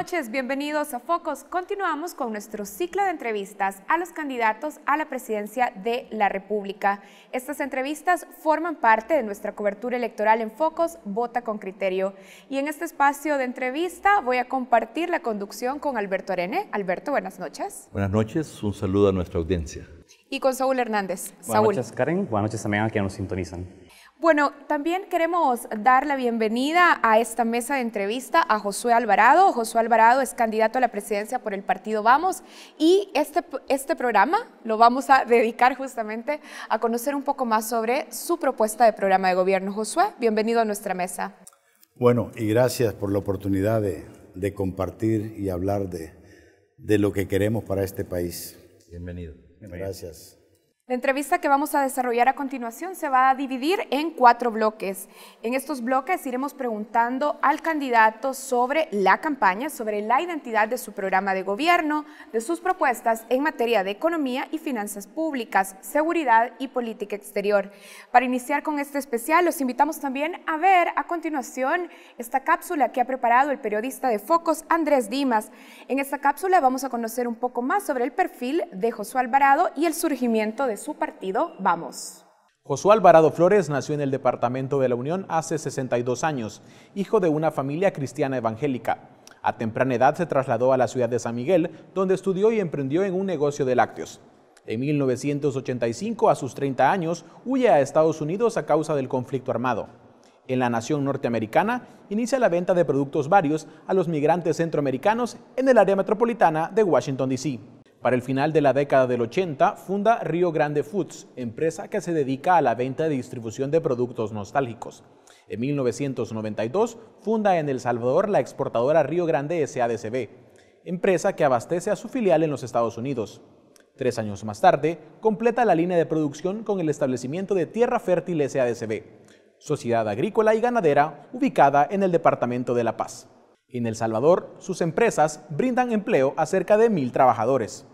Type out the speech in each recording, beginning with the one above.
noches, bienvenidos a Focos. Continuamos con nuestro ciclo de entrevistas a los candidatos a la presidencia de la República. Estas entrevistas forman parte de nuestra cobertura electoral en Focos, Vota con Criterio. Y en este espacio de entrevista voy a compartir la conducción con Alberto Arene. Alberto, buenas noches. Buenas noches, un saludo a nuestra audiencia. Y con Saúl Hernández. Buenas noches, Karen. Buenas noches también a quienes nos sintonizan. Bueno, también queremos dar la bienvenida a esta mesa de entrevista a Josué Alvarado. Josué Alvarado es candidato a la presidencia por el partido Vamos y este, este programa lo vamos a dedicar justamente a conocer un poco más sobre su propuesta de programa de gobierno. Josué, bienvenido a nuestra mesa. Bueno, y gracias por la oportunidad de, de compartir y hablar de, de, lo que queremos para este país. Bienvenido. Bienvenido. Gracias. La entrevista que vamos a desarrollar a continuación se va a dividir en cuatro bloques. En estos bloques iremos preguntando al candidato sobre la campaña, sobre la identidad de su programa de gobierno, de sus propuestas en materia de economía y finanzas públicas, seguridad y política exterior. Para iniciar con este especial, los invitamos también a ver a continuación esta cápsula que ha preparado el periodista de Focos, Andrés Dimas. En esta cápsula vamos a conocer un poco más sobre el perfil de Josué Alvarado y el surgimiento de su partido Vamos. Josué Alvarado Flores nació en el departamento de la Unión hace 62 años, hijo de una familia cristiana evangélica. A temprana edad se trasladó a la ciudad de San Miguel, donde estudió y emprendió en un negocio de lácteos. En 1985, a sus 30 años, huye a Estados Unidos a causa del conflicto armado. En la nación norteamericana, inicia la venta de productos varios a los migrantes centroamericanos en el área metropolitana de Washington, D.C. Para el final de la década del 80, funda Río Grande Foods, empresa que se dedica a la venta y distribución de productos nostálgicos. En 1992, funda en El Salvador la exportadora Río Grande SADCB, empresa que abastece a su filial en los Estados Unidos. Tres años más tarde, completa la línea de producción con el establecimiento de Tierra Fértil SADCB, sociedad agrícola y ganadera ubicada en el Departamento de La Paz. En El Salvador, sus empresas brindan empleo a cerca de mil trabajadores.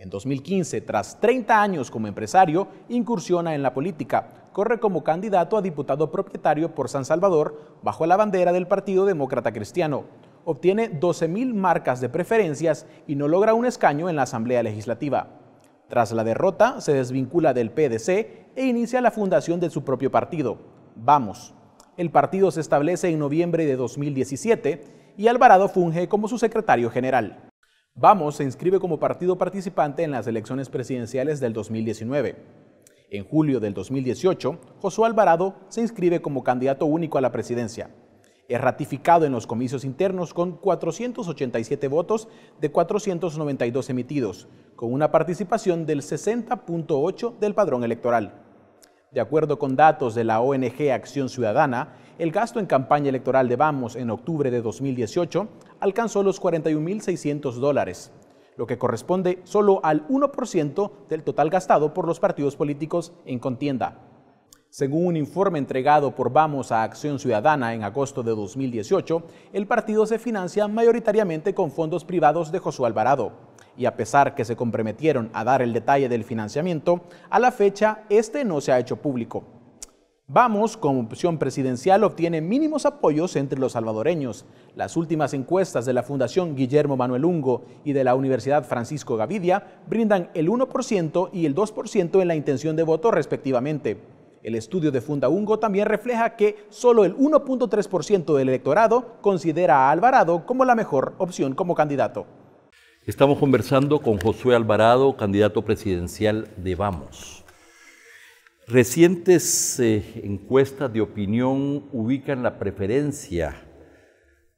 En 2015, tras 30 años como empresario, incursiona en la política. Corre como candidato a diputado propietario por San Salvador bajo la bandera del Partido Demócrata Cristiano. Obtiene 12.000 marcas de preferencias y no logra un escaño en la Asamblea Legislativa. Tras la derrota, se desvincula del PDC e inicia la fundación de su propio partido, Vamos. El partido se establece en noviembre de 2017 y Alvarado funge como su secretario general. Vamos se inscribe como partido participante en las elecciones presidenciales del 2019. En julio del 2018, Josué Alvarado se inscribe como candidato único a la presidencia. Es ratificado en los comicios internos con 487 votos de 492 emitidos, con una participación del 60.8 del padrón electoral. De acuerdo con datos de la ONG Acción Ciudadana, el gasto en campaña electoral de Vamos en octubre de 2018 alcanzó los 41.600 dólares, lo que corresponde solo al 1% del total gastado por los partidos políticos en contienda. Según un informe entregado por Vamos a Acción Ciudadana en agosto de 2018, el partido se financia mayoritariamente con fondos privados de Josué Alvarado. Y a pesar que se comprometieron a dar el detalle del financiamiento, a la fecha este no se ha hecho público. Vamos, como opción presidencial, obtiene mínimos apoyos entre los salvadoreños. Las últimas encuestas de la Fundación Guillermo Manuel Ungo y de la Universidad Francisco Gavidia brindan el 1% y el 2% en la intención de voto respectivamente. El estudio de Funda Ungo también refleja que solo el 1.3% del electorado considera a Alvarado como la mejor opción como candidato. Estamos conversando con Josué Alvarado, candidato presidencial de Vamos. Recientes eh, encuestas de opinión ubican la preferencia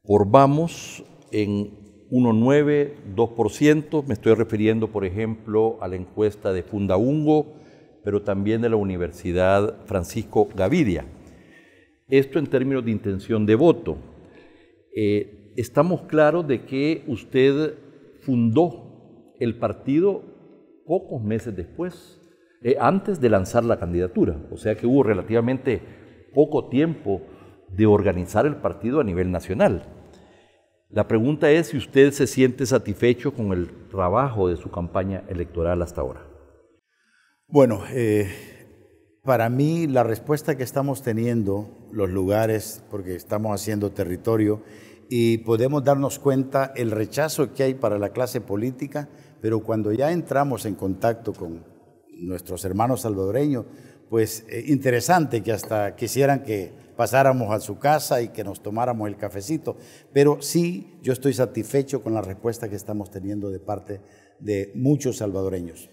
por Vamos en 1,9, 2%. Me estoy refiriendo, por ejemplo, a la encuesta de Fundaungo, pero también de la Universidad Francisco Gaviria. Esto en términos de intención de voto. Eh, estamos claros de que usted fundó el partido pocos meses después eh, antes de lanzar la candidatura. O sea que hubo relativamente poco tiempo de organizar el partido a nivel nacional. La pregunta es si usted se siente satisfecho con el trabajo de su campaña electoral hasta ahora. Bueno, eh, para mí la respuesta que estamos teniendo, los lugares, porque estamos haciendo territorio y podemos darnos cuenta el rechazo que hay para la clase política, pero cuando ya entramos en contacto con nuestros hermanos salvadoreños, pues eh, interesante que hasta quisieran que pasáramos a su casa y que nos tomáramos el cafecito, pero sí yo estoy satisfecho con la respuesta que estamos teniendo de parte de muchos salvadoreños.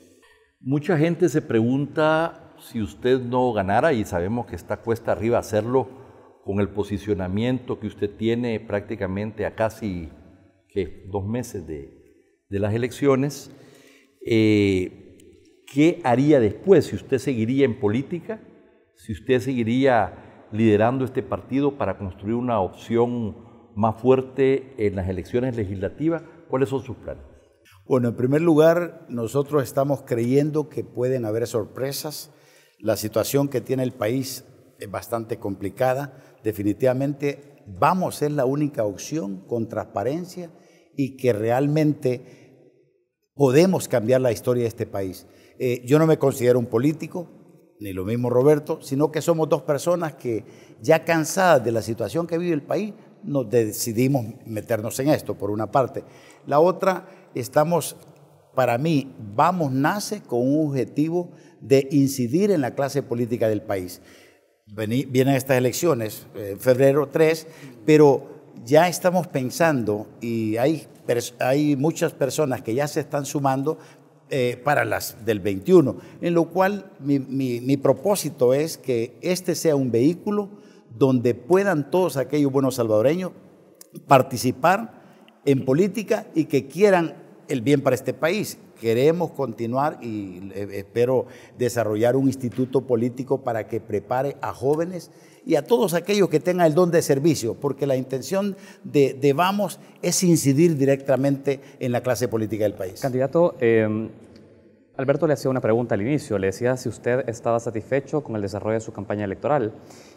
Mucha gente se pregunta si usted no ganara, y sabemos que está cuesta arriba hacerlo con el posicionamiento que usted tiene prácticamente a casi dos meses de, las elecciones, eh, ¿qué haría después? Si usted seguiría en política, si usted seguiría liderando este partido para construir una opción más fuerte en las elecciones legislativas, ¿cuáles son sus planes? Bueno, en primer lugar, nosotros estamos creyendo que pueden haber sorpresas. La situación que tiene el país es bastante complicada. Definitivamente vamos a ser la única opción con transparencia y que realmente podemos cambiar la historia de este país. Eh, yo no me considero un político, ni lo mismo Roberto, sino que somos dos personas que ya cansadas de la situación que vive el país, nos decidimos meternos en esto, por una parte. La otra estamos, para mí, Vamos nace con un objetivo de incidir en la clase política del país. Vienen estas elecciones, en eh, febrero 3, pero ya estamos pensando y hay, hay muchas personas que ya se están sumando eh, para las del 21, en lo cual mi, mi propósito es que este sea un vehículo donde puedan todos aquellos buenos salvadoreños participar en política y que quieran el bien para este país. Queremos continuar y eh, espero desarrollar un instituto político para que prepare a jóvenes y a todos aquellos que tengan el don de servicio, porque la intención de, Vamos es incidir directamente en la clase política del país. Candidato, em, Alberto le hacía una pregunta al inicio, le decía si usted estaba satisfecho con el desarrollo de su campaña electoral.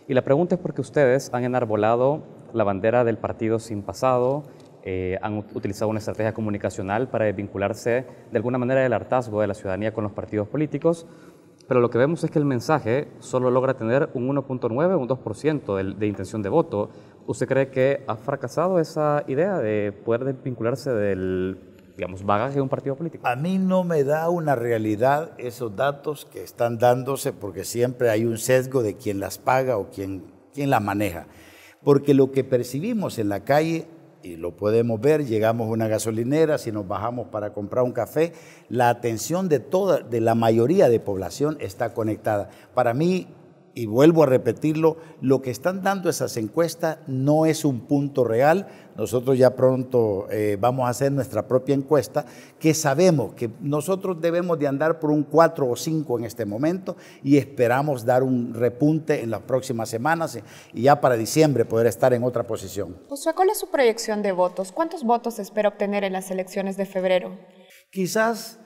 Y la pregunta es porque ustedes han enarbolado la bandera del partido sin pasado, eh, han utilizado una estrategia comunicacional para vincularse de alguna manera del hartazgo de la ciudadanía con los partidos políticos, pero lo que vemos es que el mensaje solo logra tener un 1.9, un 2% de, de intención de voto. ¿Usted cree que ha fracasado esa idea de poder vincularse del digamos, bagaje de un partido político? A mí no me da una realidad esos datos que están dándose porque siempre hay un sesgo de quien las paga o quien, quien las maneja. Porque lo que percibimos en la calle y lo podemos ver, llegamos a una gasolinera, si nos bajamos para comprar un café, la atención de toda, de la mayoría de población está conectada. Para mí, y vuelvo a repetirlo, lo que están dando esas encuestas no es un punto real. Nosotros ya pronto eh, vamos a hacer nuestra propia encuesta, que sabemos que nosotros debemos de andar por un 4 o 5 en este momento y esperamos dar un repunte en las próximas semanas y ya para diciembre poder estar en otra posición. Josué, ¿cuál es su proyección de votos? ¿Cuántos votos espera obtener en las elecciones de febrero? Quizás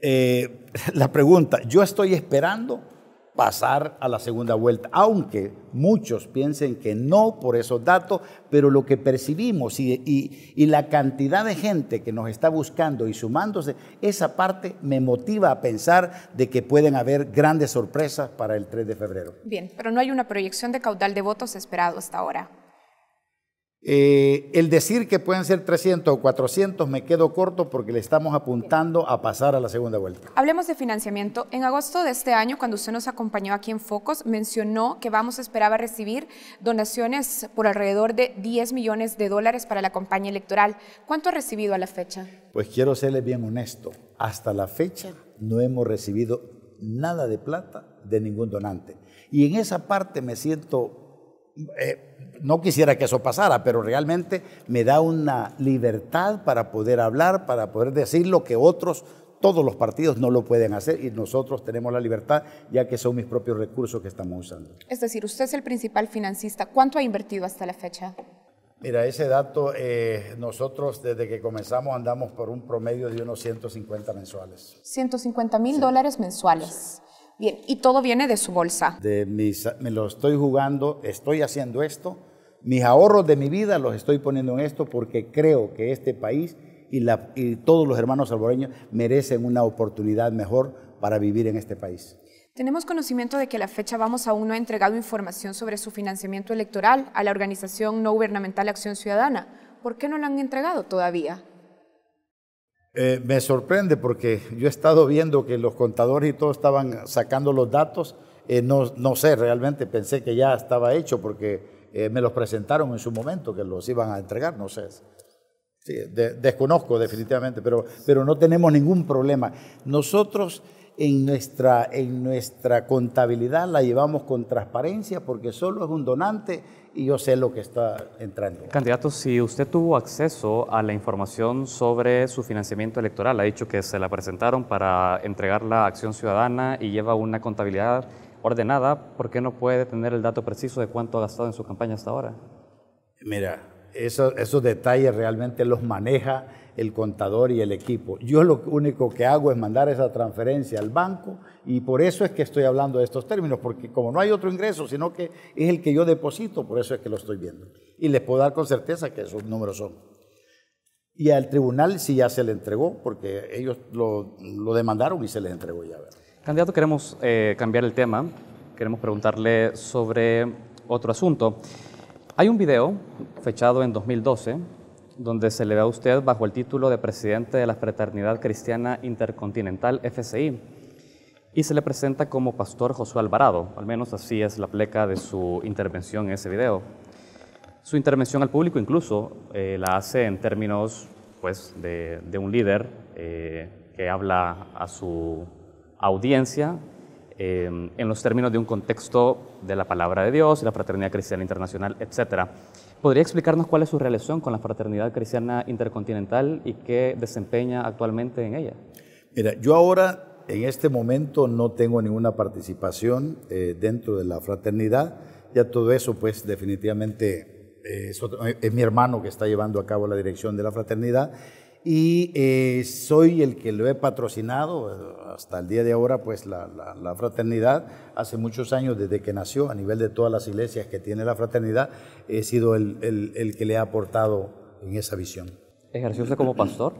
eh, la pregunta, yo estoy esperando pasar a la segunda vuelta, aunque muchos piensen que no por esos datos, pero lo que percibimos y, la cantidad de gente que nos está buscando y sumándose, esa parte me motiva a pensar de que pueden haber grandes sorpresas para el 3 de febrero. Bien, pero no hay una proyección de caudal de votos esperado hasta ahora. Eh, el decir que pueden ser 300 o 400 me quedo corto porque le estamos apuntando a pasar a la segunda vuelta. Hablemos de financiamiento. En agosto de este año, cuando usted nos acompañó aquí en Focos, mencionó que vamos a esperar a recibir donaciones por alrededor de 10 millones de dólares para la campaña electoral. ¿Cuánto ha recibido a la fecha? Pues quiero serle bien honesto. Hasta la fecha no hemos recibido nada de plata de ningún donante. Y en esa parte me siento... Eh, no quisiera que eso pasara, pero realmente me da una libertad para poder hablar, para poder decir lo que otros, todos los partidos no lo pueden hacer y nosotros tenemos la libertad ya que son mis propios recursos que estamos usando. Es decir, usted es el principal financista. ¿Cuánto ha invertido hasta la fecha? Mira, ese dato, eh, nosotros desde que comenzamos andamos por un promedio de unos 150 mensuales. 150 mil dólares mensuales. Bien, y todo viene de su bolsa. De mis, me lo estoy jugando, estoy haciendo esto mis ahorros de mi vida los estoy poniendo en esto porque creo que este país y, todos los hermanos salvadoreños merecen una oportunidad mejor para vivir en este país. Tenemos conocimiento de que a la fecha Vamos aún no ha entregado información sobre su financiamiento electoral a la organización no gubernamental Acción Ciudadana. ¿Por qué no lo han entregado todavía? Eh, me sorprende porque yo he estado viendo que los contadores y todos estaban sacando los datos. Eh, no, no, sé, realmente pensé que ya estaba hecho porque eh, me los presentaron en su momento, que los iban a entregar, no sé. Sí, desconozco definitivamente, pero, pero no tenemos ningún problema. Nosotros en nuestra, en nuestra contabilidad la llevamos con transparencia porque solo es un donante y yo sé lo que está entrando. Candidato, si usted tuvo acceso a la información sobre su financiamiento electoral, ha dicho que se la presentaron para entregarla a Acción Ciudadana y lleva una contabilidad ordenada, ¿por qué no puede tener el dato preciso de cuánto ha gastado en su campaña hasta ahora? Mira, esos detalles realmente los maneja el contador y el equipo. Yo lo único que hago es mandar esa transferencia al banco y por eso es que estoy hablando de estos términos, porque como no hay otro ingreso, sino que es el que yo deposito, por eso es que lo estoy viendo. Y les puedo dar con certeza que esos números son. Y al tribunal sí ya se le entregó, porque ellos lo, demandaron y se les entregó ya. Candidato, queremos eh, cambiar el tema, queremos preguntarle sobre otro asunto. Hay un video fechado en 2012 donde se le ve a usted bajo el título de presidente de la Fraternidad Cristiana Intercontinental FCI y se le presenta como pastor Josué Alvarado, al menos así es la pleca de su intervención en ese video. Su intervención al público incluso eh, la hace en términos pues, de, un líder eh, que habla a su audiencia eh, en los términos de un contexto de la palabra de Dios y la fraternidad cristiana internacional, etc. ¿Podría explicarnos cuál es su relación con la Fraternidad Cristiana Intercontinental y qué desempeña actualmente en ella? Mira, yo ahora en este momento no tengo ninguna participación eh, dentro de la fraternidad. Ya todo eso, pues definitivamente eh, es, mi hermano que está llevando a cabo la dirección de la fraternidad y eh, soy el que lo he patrocinado hasta el día de ahora, pues la, fraternidad, hace muchos años desde que nació, a nivel de todas las iglesias que tiene la fraternidad, he sido el, el, que le ha aportado en esa visión. ¿Ejerció usted como pastor?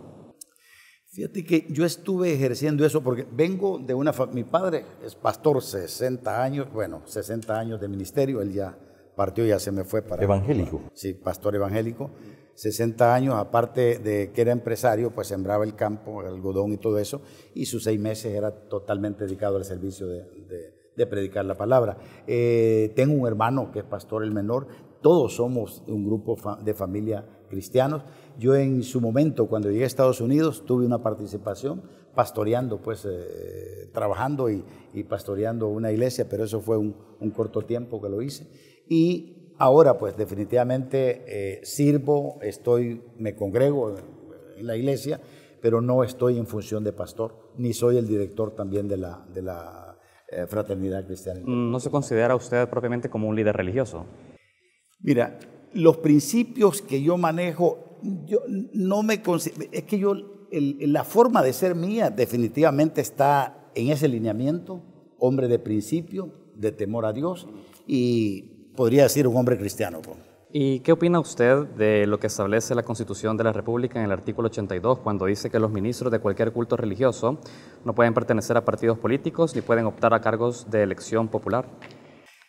Fíjate que yo estuve ejerciendo eso porque vengo de una mi padre es pastor 60 años, bueno, 60 años de ministerio, él ya partió, ya se me fue para evangélico. Sí, pastor evangélico. 60 años, aparte de que era empresario, pues sembraba el campo, algodón y todo eso, y sus seis meses era totalmente dedicado al servicio de, predicar la palabra. Eh, tengo un hermano que es pastor el menor, todos somos un grupo de familia cristianos. Yo en su momento, cuando llegué a Estados Unidos, tuve una participación pastoreando, pues eh, trabajando y, pastoreando una iglesia, pero eso fue un, un corto tiempo que lo hice. Y Ahora, pues definitivamente eh, sirvo, estoy, me congrego en la iglesia, pero no estoy en función de pastor, ni soy el director también de la, de la eh, fraternidad cristiana. Mm, ¿No se considera usted propiamente como un líder religioso? Mira, los principios que yo manejo, yo no me es que yo, la forma de ser mía definitivamente está en ese lineamiento, hombre de principio, de temor a Dios, y podría decir un hombre cristiano. ¿Y qué opina usted de lo que establece la Constitución de la República en el artículo 82, cuando dice que los ministros de cualquier culto religioso no pueden pertenecer a partidos políticos ni pueden optar a cargos de elección popular?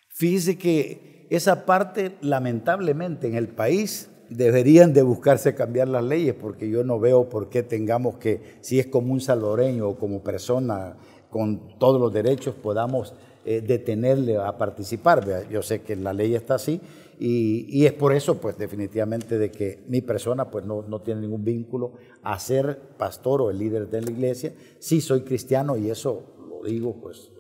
Fíjese que esa parte, lamentablemente, en el país deberían de buscarse cambiar las leyes, porque yo no veo por qué tengamos que, si es como un salvadoreño o como persona con todos los derechos, podamos eh, detenerle a participar. Yo sé que la ley está así y, es por eso, pues definitivamente, de que mi persona pues no, no, tiene ningún vínculo a ser pastor o el líder de la iglesia. Sí soy cristiano y eso lo digo, pues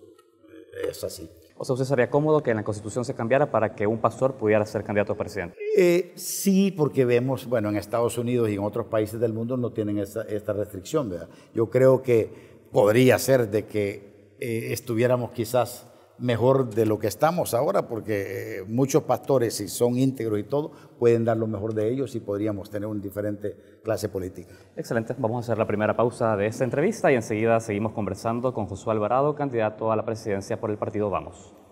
es así. O sea, ¿usted sería cómodo que en la Constitución se cambiara para que un pastor pudiera ser candidato a presidente? Eh, sí, porque vemos, bueno, en Estados Unidos y en otros países del mundo no tienen esta, esta restricción, ¿verdad? Yo creo que podría ser de que eh, estuviéramos quizás mejor de lo que estamos ahora, porque eh, muchos pastores, si son íntegros y todo, pueden dar lo mejor de ellos y podríamos tener una diferente clase política. Excelente, vamos a hacer la primera pausa de esta entrevista y enseguida seguimos conversando con Josué Alvarado, candidato a la presidencia por el partido Vamos.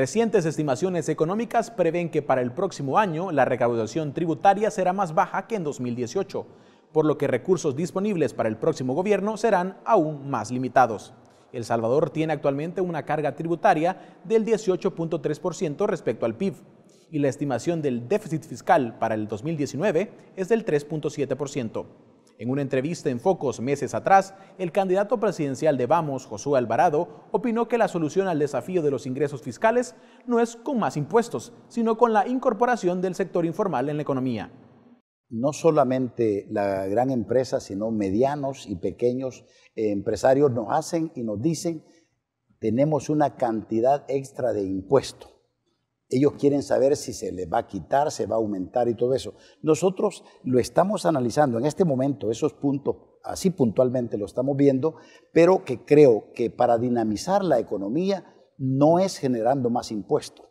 Recientes estimaciones económicas prevén que para el próximo año la recaudación tributaria será más baja que en 2018, por lo que recursos disponibles para el próximo gobierno serán aún más limitados. El Salvador tiene actualmente una carga tributaria del 18.3% respecto al PIB y la estimación del déficit fiscal para el 2019 es del 3.7%. En una entrevista en Focos meses atrás, el candidato presidencial de Vamos, Josué Alvarado, opinó que la solución al desafío de los ingresos fiscales no es con más impuestos, sino con la incorporación del sector informal en la economía. No solamente la gran empresa, sino medianos y pequeños eh, empresarios nos hacen y nos dicen, tenemos una cantidad extra de impuestos ellos quieren saber si se les va a quitar, se va a aumentar y todo eso. Nosotros lo estamos analizando en este momento, esos puntos, así puntualmente lo estamos viendo, pero que creo que para dinamizar la economía no es generando más impuestos.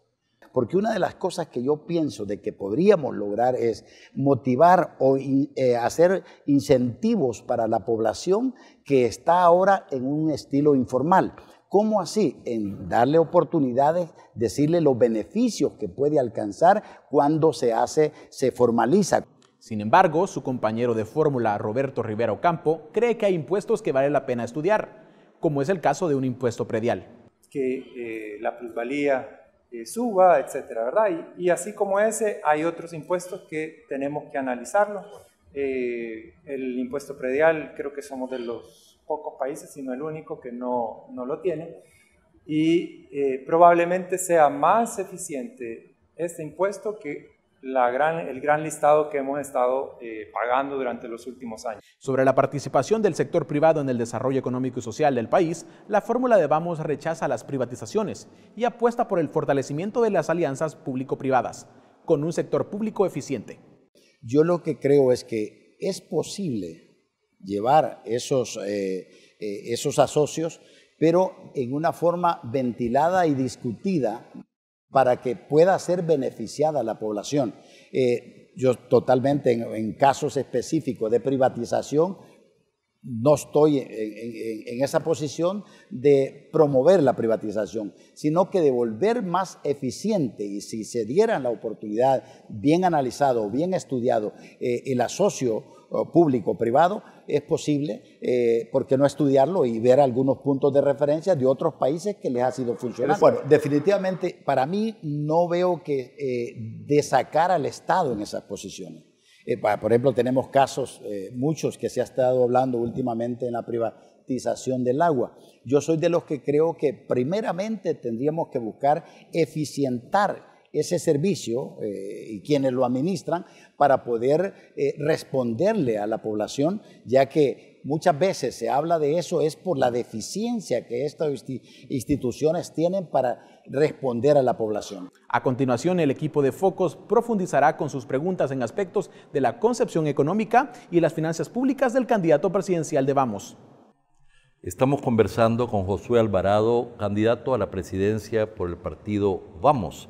Porque una de las cosas que yo pienso de que podríamos lograr es motivar o eh, hacer incentivos para la población que está ahora en un estilo informal. ¿Cómo así? En darle oportunidades, decirle los beneficios que puede alcanzar cuando se hace, se formaliza. Sin embargo, su compañero de fórmula, Roberto Rivera Ocampo, cree que hay impuestos que vale la pena estudiar, como es el caso de un impuesto predial. Que eh, la plusvalía eh, suba, etcétera, ¿verdad? Y, así como ese, hay otros impuestos que tenemos que analizarlos. Eh, el impuesto predial, creo que somos de los pocos países, sino el único que no, no lo tiene. Y eh, probablemente sea más eficiente este impuesto que la gran, el gran listado que hemos estado eh, pagando durante los últimos años. Sobre la participación del sector privado en el desarrollo económico y social del país, la fórmula de Vamos rechaza las privatizaciones y apuesta por el fortalecimiento de las alianzas público-privadas, con un sector público eficiente. Yo lo que creo es que es posible llevar esos, eh, eh, esos asocios, pero en una forma ventilada y discutida para que pueda ser beneficiada la población. Eh, yo totalmente en, casos específicos de privatización no estoy en, esa posición de promover la privatización, sino que de volver más eficiente y si se diera la oportunidad, bien analizado, bien estudiado, el asocio público-privado, es posible, eh, ¿por qué no estudiarlo y ver algunos puntos de referencia de otros países que les ha sido funcionando? Bueno, definitivamente para mí no veo que eh, de sacar al Estado en esas posiciones. Eh, por ejemplo, tenemos casos, eh, muchos que se ha estado hablando últimamente en la privatización del agua. Yo soy de los que creo que primeramente tendríamos que buscar eficientar ese servicio eh, y quienes lo administran para poder responderle a la población, ya que muchas veces se habla de eso es por la deficiencia que estas instituciones tienen para responder a la población. A continuación, el equipo de Focos profundizará con sus preguntas en aspectos de la concepción económica y las finanzas públicas del candidato presidencial de Vamos. Estamos conversando con Josué Alvarado, candidato a la presidencia por el partido Vamos.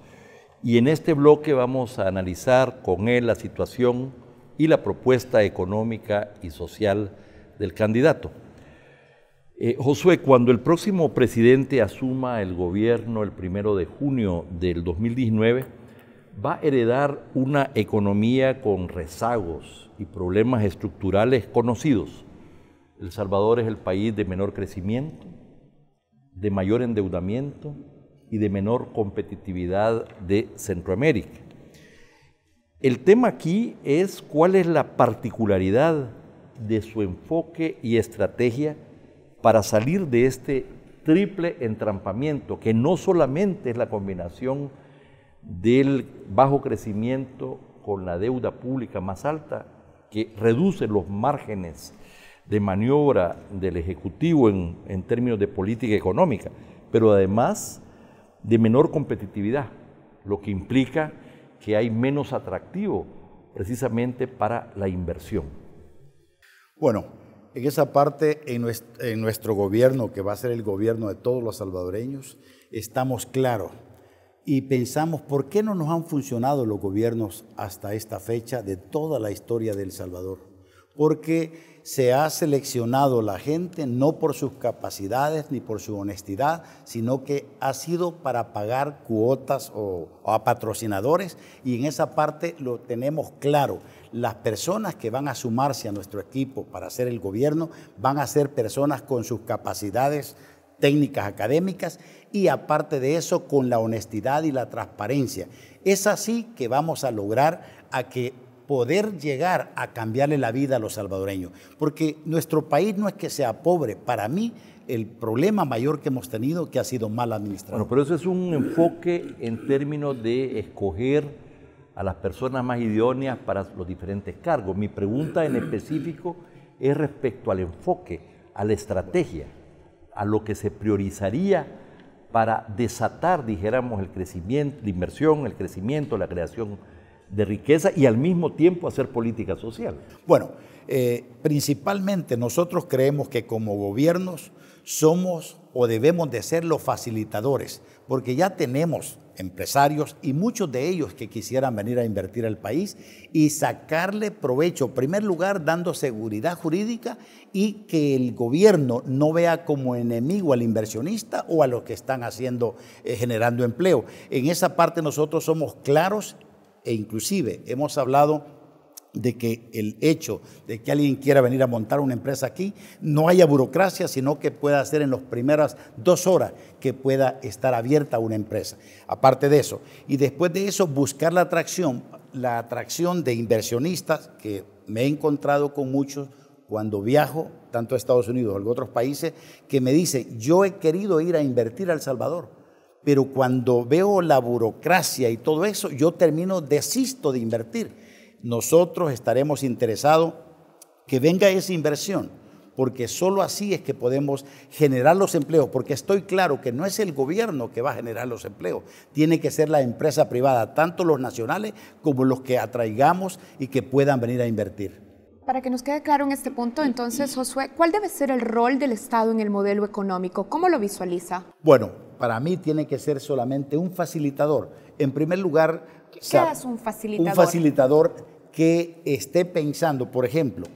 Y en este bloque vamos a analizar con él la situación y la propuesta económica y social del candidato. Eh, Josué, cuando el próximo presidente asuma el gobierno el primero de junio del 2019, va a heredar una economía con rezagos y problemas estructurales conocidos. El Salvador es el país de menor crecimiento, de mayor endeudamiento, y de menor competitividad de Centroamérica. El tema aquí es cuál es la particularidad de su enfoque y estrategia para salir de este triple entrampamiento, que no solamente es la combinación del bajo crecimiento con la deuda pública más alta, que reduce los márgenes de maniobra del Ejecutivo en, términos de política económica, pero además de menor competitividad, lo que implica que hay menos atractivo precisamente para la inversión. Bueno, en esa parte, en nuestro, gobierno, que va a ser el gobierno de todos los salvadoreños, estamos claros y pensamos por qué no nos han funcionado los gobiernos hasta esta fecha de toda la historia del Salvador. porque se ha seleccionado la gente no por sus capacidades ni por su honestidad, sino que ha sido para pagar cuotas o, a patrocinadores y en esa parte lo tenemos claro. Las personas que van a sumarse a nuestro equipo para hacer el gobierno van a ser personas con sus capacidades técnicas académicas y aparte de eso con la honestidad y la transparencia. Es así que vamos a lograr a que poder llegar a cambiarle la vida a los salvadoreños, porque nuestro país no es que sea pobre, para mí el problema mayor que hemos tenido que ha sido mal administrado. Bueno, pero eso es un enfoque en términos de escoger a las personas más idóneas para los diferentes cargos. Mi pregunta en específico es respecto al enfoque, a la estrategia a lo que se priorizaría para desatar, dijéramos, el crecimiento, la inversión, el crecimiento, la creación de riqueza y al mismo tiempo hacer política social? Bueno, eh, principalmente nosotros creemos que como gobiernos somos o debemos de ser los facilitadores, porque ya tenemos empresarios y muchos de ellos que quisieran venir a invertir al país y sacarle provecho, en primer lugar, dando seguridad jurídica y que el gobierno no vea como enemigo al inversionista o a los que están haciendo, eh, generando empleo. En esa parte nosotros somos claros e inclusive hemos hablado de que el hecho de que alguien quiera venir a montar una empresa aquí, no haya burocracia, sino que pueda ser en las primeras dos horas que pueda estar abierta una empresa. Aparte de eso, y después de eso, buscar la atracción, la atracción de inversionistas, que me he encontrado con muchos cuando viajo, tanto a Estados Unidos como a otros países, que me dicen, yo he querido ir a invertir a El Salvador, pero cuando veo la burocracia y todo eso, yo termino, desisto de invertir nosotros estaremos interesados que venga esa inversión, porque solo así es que podemos generar los empleos, porque estoy claro que no es el gobierno que va a generar los empleos, tiene que ser la empresa privada, tanto los nacionales como los que atraigamos y que puedan venir a invertir. Para que nos quede claro en este punto, entonces, Josué, ¿cuál debe ser el rol del Estado en el modelo económico? ¿Cómo lo visualiza? Bueno, para mí tiene que ser solamente un facilitador. En primer lugar, ¿qué es un facilitador? Un facilitador que esté pensando, por ejemplo,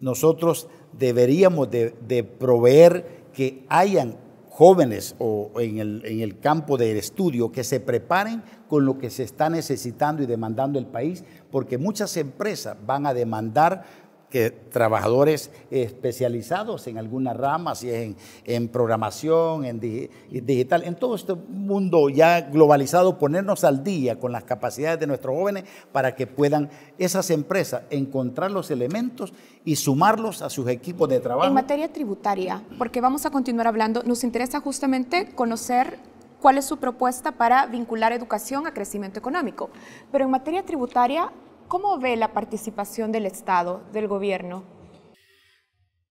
nosotros deberíamos de, proveer que hayan jóvenes o en el, en el campo del estudio que se preparen con lo que se está necesitando y demandando el país, porque muchas empresas van a demandar que trabajadores especializados en algunas ramas, y en, en programación, en digital, en todo este mundo ya globalizado, ponernos al día con las capacidades de nuestros jóvenes para que puedan esas empresas encontrar los elementos y sumarlos a sus equipos de trabajo. En materia tributaria, porque vamos a continuar hablando, nos interesa justamente conocer cuál es su propuesta para vincular educación a crecimiento económico. Pero en materia tributaria, ¿Cómo ve la participación del Estado, del gobierno?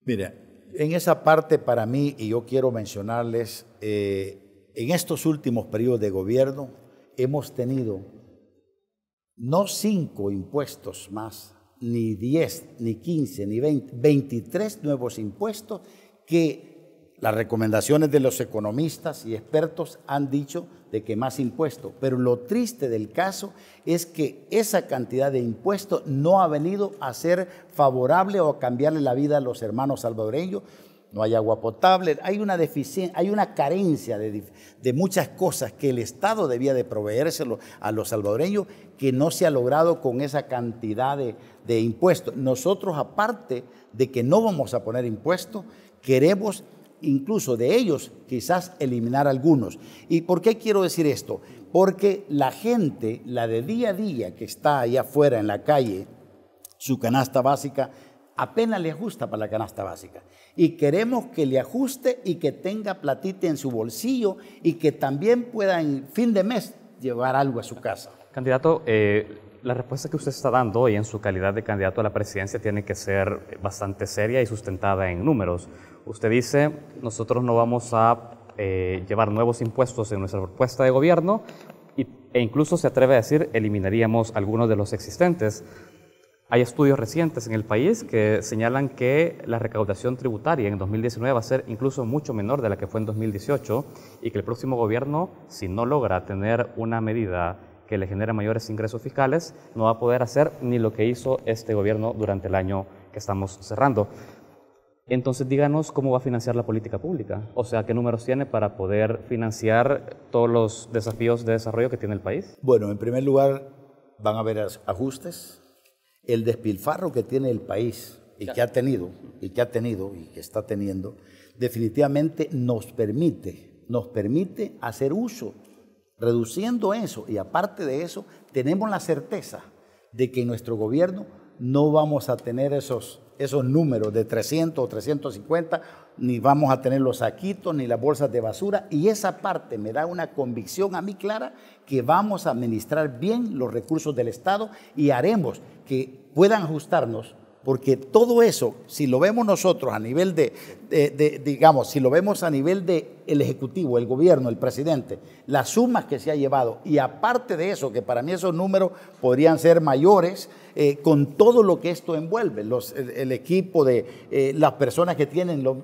Mira, en esa parte para mí, y yo quiero mencionarles, eh, en estos últimos periodos de gobierno hemos tenido no cinco impuestos más, ni diez, ni quince, ni veinte, veintitrés nuevos impuestos que las recomendaciones de los economistas y expertos han dicho de que más impuestos. Pero lo triste del caso es que esa cantidad de impuestos no ha venido a ser favorable o a cambiarle la vida a los hermanos salvadoreños. No hay agua potable, hay una deficiencia, hay una carencia de, muchas cosas que el Estado debía de proveérselo a los salvadoreños que no se ha logrado con esa cantidad de, de impuestos. Nosotros, aparte de que no vamos a poner impuestos, queremos incluso de ellos quizás eliminar algunos. ¿Y por qué quiero decir esto? Porque la gente, la de día a día que está allá afuera en la calle, su canasta básica, apenas le ajusta para la canasta básica. Y queremos que le ajuste y que tenga platita en su bolsillo y que también pueda en fin de mes llevar algo a su casa. Candidato, eh, la respuesta que usted está dando y en su calidad de candidato a la presidencia tiene que ser bastante seria y sustentada en números. Usted dice, nosotros no vamos a eh, llevar nuevos impuestos en nuestra propuesta de gobierno e incluso se atreve a decir, eliminaríamos algunos de los existentes. Hay estudios recientes en el país que señalan que la recaudación tributaria en 2019 va a ser incluso mucho menor de la que fue en 2018 y que el próximo gobierno, si no logra tener una medida que le genere mayores ingresos fiscales, no va a poder hacer ni lo que hizo este gobierno durante el año que estamos cerrando. Entonces, díganos cómo va a financiar la política pública. O sea, qué números tiene para poder financiar todos los desafíos de desarrollo que tiene el país. Bueno, en primer lugar, van a haber ajustes. El despilfarro que tiene el país y que ha tenido, y que ha tenido, y que está teniendo, definitivamente nos permite, nos permite hacer uso, reduciendo eso. Y aparte de eso, tenemos la certeza de que en nuestro gobierno no vamos a tener esos esos números de 300 o 350, ni vamos a tener los saquitos ni las bolsas de basura. Y esa parte me da una convicción a mí clara que vamos a administrar bien los recursos del Estado y haremos que puedan ajustarnos porque todo eso, si lo vemos nosotros a nivel de, digamos, si lo vemos a nivel del el Ejecutivo, el Gobierno, el Presidente, las sumas que se ha llevado, y aparte de eso, que para mí esos números podrían ser mayores, eh, con todo lo que esto envuelve, los, el, equipo de eh, las personas que tienen los,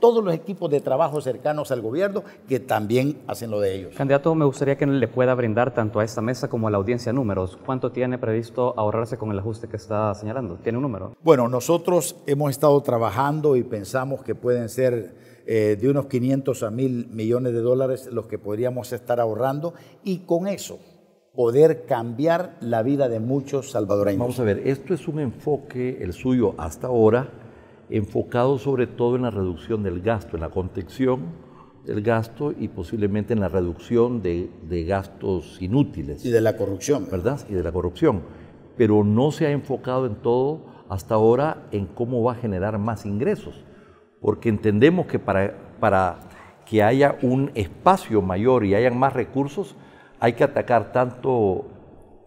todos los equipos de trabajo cercanos al gobierno que también hacen lo de ellos. Candidato, me gustaría que le pueda brindar tanto a esta mesa como a la audiencia números. ¿Cuánto tiene previsto ahorrarse con el ajuste que está señalando? ¿Tiene un número? Bueno, nosotros hemos estado trabajando y pensamos que pueden ser eh, de unos 500 a 1000 millones de dólares los que podríamos estar ahorrando y con eso poder cambiar la vida de muchos salvadoreños. Vamos a ver, esto es un enfoque, el suyo hasta ahora, enfocado sobre todo en la reducción del gasto, en la contención del gasto y posiblemente en la reducción de, gastos inútiles. Y de la corrupción. ¿Verdad? Y de la corrupción. Pero no se ha enfocado en todo hasta ahora en cómo va a generar más ingresos. Porque entendemos que para, para que haya un espacio mayor y hayan más recursos, hay que atacar tanto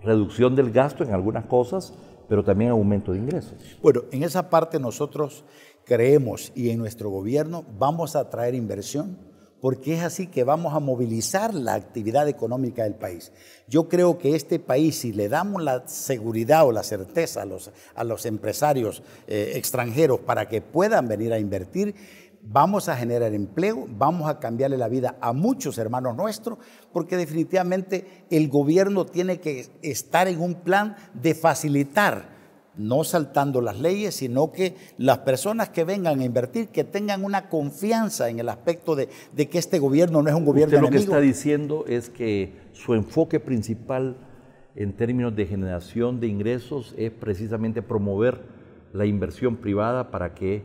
reducción del gasto en algunas cosas, pero también aumento de ingresos. Bueno, en esa parte nosotros creemos y en nuestro gobierno vamos a traer inversión porque es así que vamos a movilizar la actividad económica del país. Yo creo que este país, si le damos la seguridad o la certeza a los, a los empresarios eh, extranjeros para que puedan venir a invertir, vamos a generar empleo, vamos a cambiarle la vida a muchos hermanos nuestros, porque definitivamente el gobierno tiene que estar en un plan de facilitar, no saltando las leyes, sino que las personas que vengan a invertir, que tengan una confianza en el aspecto de, que este gobierno no es un gobierno Usted lo que está diciendo es que su enfoque principal en términos de generación de ingresos es precisamente promover la inversión privada para que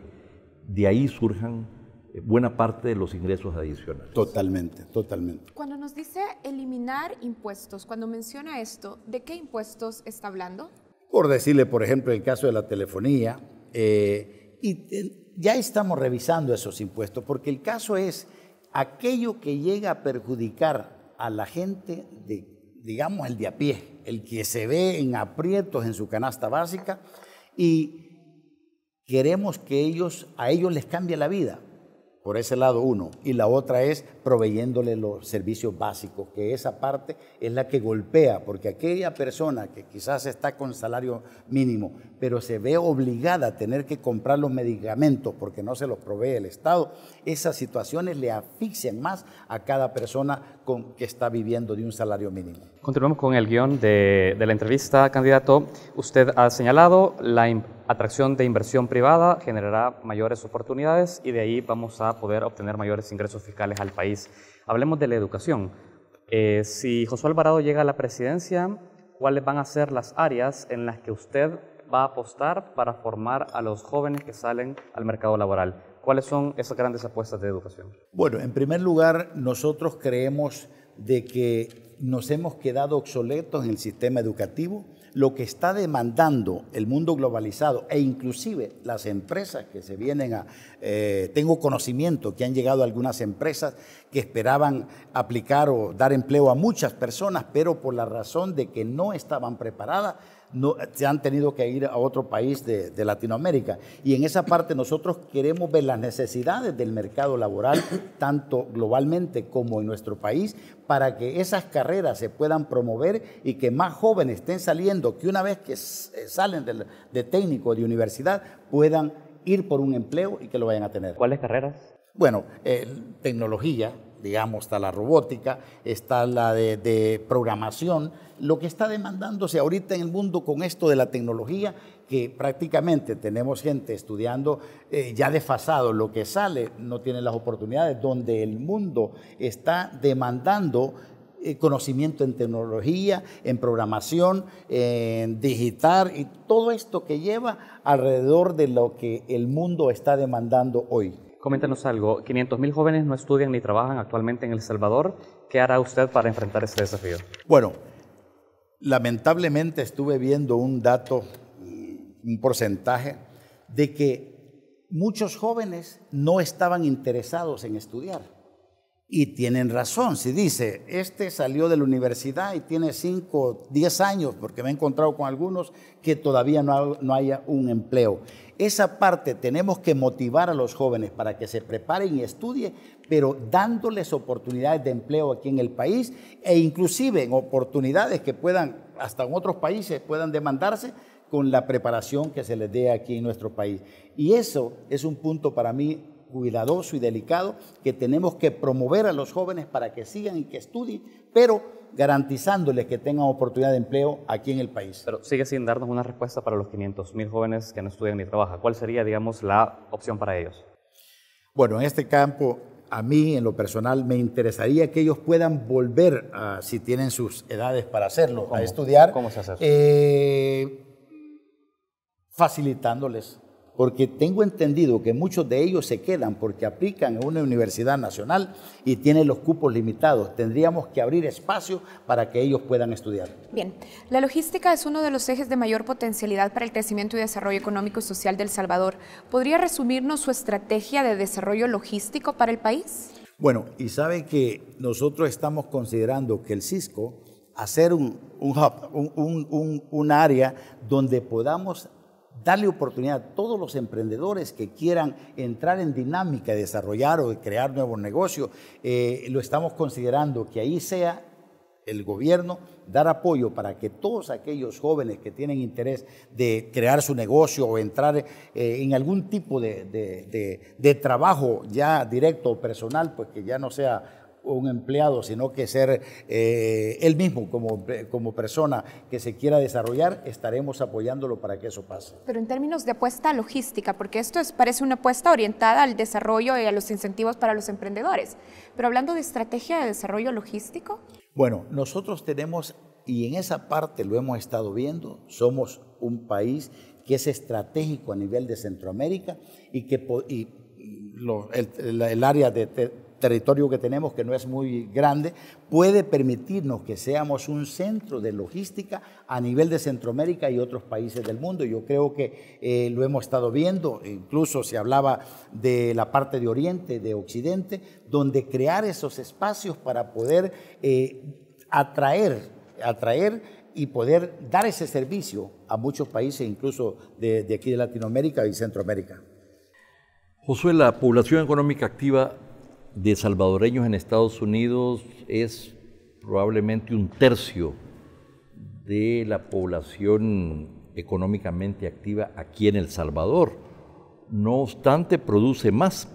de ahí surjan eh, buena parte de los ingresos adicionales. Totalmente, totalmente. Cuando nos dice eliminar impuestos, cuando menciona esto, ¿de qué impuestos está hablando? Por decirle, por ejemplo, el caso de la telefonía, eh, y eh, ya estamos revisando esos impuestos, porque el caso es aquello que llega a perjudicar a la gente de, digamos, el de a pie, el que se ve en aprietos en su canasta básica, y queremos que ellos, a ellos les cambie la vida. Por ese lado uno. Y la otra es proveyéndole los servicios básicos, que esa parte es la que golpea, porque aquella persona que quizás está con salario mínimo, pero se ve obligada a tener que comprar los medicamentos porque no se los provee el Estado, esas situaciones le asfixian más a cada persona con, que está viviendo de un salario mínimo. Continuamos con el guion de, de la entrevista, candidato. Usted ha señalado la atracción de inversión privada generará mayores oportunidades y de ahí vamos a poder obtener mayores ingresos fiscales al país. Hablemos de la educación. Eh, si José Alvarado llega a la presidencia, ¿cuáles van a ser las áreas en las que usted va a apostar para formar a los jóvenes que salen al mercado laboral? ¿Cuáles son esas grandes apuestas de educación? Bueno, en primer lugar, nosotros creemos de que nos hemos quedado obsoletos en el sistema educativo lo que está demandando el mundo globalizado e inclusive las empresas que se vienen a... Eh, tengo conocimiento que han llegado algunas empresas que esperaban aplicar o dar empleo a muchas personas, pero por la razón de que no estaban preparadas, no, se han tenido que ir a otro país de, de, Latinoamérica. Y en esa parte nosotros queremos ver las necesidades del mercado laboral, tanto globalmente como en nuestro país, para que esas carreras se puedan promover y que más jóvenes estén saliendo, que una vez que eh, salen de, de técnico de universidad puedan ir por un empleo y que lo vayan a tener. ¿Cuáles carreras? Bueno, tecnología, digamos, está la robótica, está la de, programación, lo que está demandándose ahorita en el mundo con esto de la tecnología, que prácticamente tenemos gente estudiando eh, ya desfasado, lo que sale no tiene las oportunidades, donde el mundo está demandando eh, conocimiento en tecnología, en programación, en digital y todo esto que lleva alrededor de lo que el mundo está demandando hoy. Coméntanos algo, 500 mil jóvenes no estudian ni trabajan actualmente en El Salvador. ¿Qué hará usted para enfrentar ese desafío? Bueno, lamentablemente estuve viendo un dato, un porcentaje, de que muchos jóvenes no estaban interesados en estudiar. Y tienen razón, si dice, este salió de la universidad y tiene 5, 10 años, porque me he encontrado con algunos que todavía no, no haya un empleo. Esa parte tenemos que motivar a los jóvenes para que se preparen y estudien, pero dándoles oportunidades de empleo aquí en el país e inclusive en oportunidades que puedan, hasta en otros países, puedan demandarse con la preparación que se les dé aquí en nuestro país. Y eso es un punto para mí cuidadoso y delicado que tenemos que promover a los jóvenes para que sigan y que estudien, pero garantizándoles que tengan oportunidad de empleo aquí en el país. Pero sigue sin darnos una respuesta para los 500 mil jóvenes que no estudian ni trabajan. ¿Cuál sería, digamos, la opción para ellos? Bueno, en este campo, a mí en lo personal me interesaría que ellos puedan volver, a, si tienen sus edades para hacerlo, a estudiar. ¿Cómo se hace eso? Eh, facilitándoles porque tengo entendido que muchos de ellos se quedan porque aplican en una universidad nacional y tienen los cupos limitados. Tendríamos que abrir espacio para que ellos puedan estudiar. Bien, la logística es uno de los ejes de mayor potencialidad para el crecimiento y desarrollo económico y social del Salvador. ¿Podría resumirnos su estrategia de desarrollo logístico para el país? Bueno, y sabe que nosotros estamos considerando que el Cisco hacer un, un, un área donde podamos darle oportunidad a todos los emprendedores que quieran entrar en dinámica, desarrollar o crear nuevos negocios. Eh, lo estamos considerando que ahí sea el gobierno dar apoyo para que todos aquellos jóvenes que tienen interés de crear su negocio o entrar eh, en algún tipo de, de, trabajo ya directo o personal, pues que ya no sea un empleado, sino que ser eh, él mismo como, como persona que se quiera desarrollar, estaremos apoyándolo para que eso pase. Pero en términos de apuesta logística, porque esto es, parece una apuesta orientada al desarrollo y a los incentivos para los emprendedores, pero hablando de estrategia de desarrollo logístico. Bueno, nosotros tenemos, y en esa parte lo hemos estado viendo, somos un país que es estratégico a nivel de Centroamérica y que y el, el, área de territorio que tenemos, que no es muy grande, puede permitirnos que seamos un centro de logística a nivel de Centroamérica y otros países del mundo. Yo creo que eh, lo hemos estado viendo, incluso se hablaba de la parte de Oriente, de Occidente, donde crear esos espacios para poder eh, atraer, atraer y poder dar ese servicio a muchos países, incluso de, de aquí de Latinoamérica y Centroamérica. Josué, la población económica activa de salvadoreños en Estados Unidos es probablemente un tercio de la población económicamente activa aquí en El Salvador. No obstante, produce más.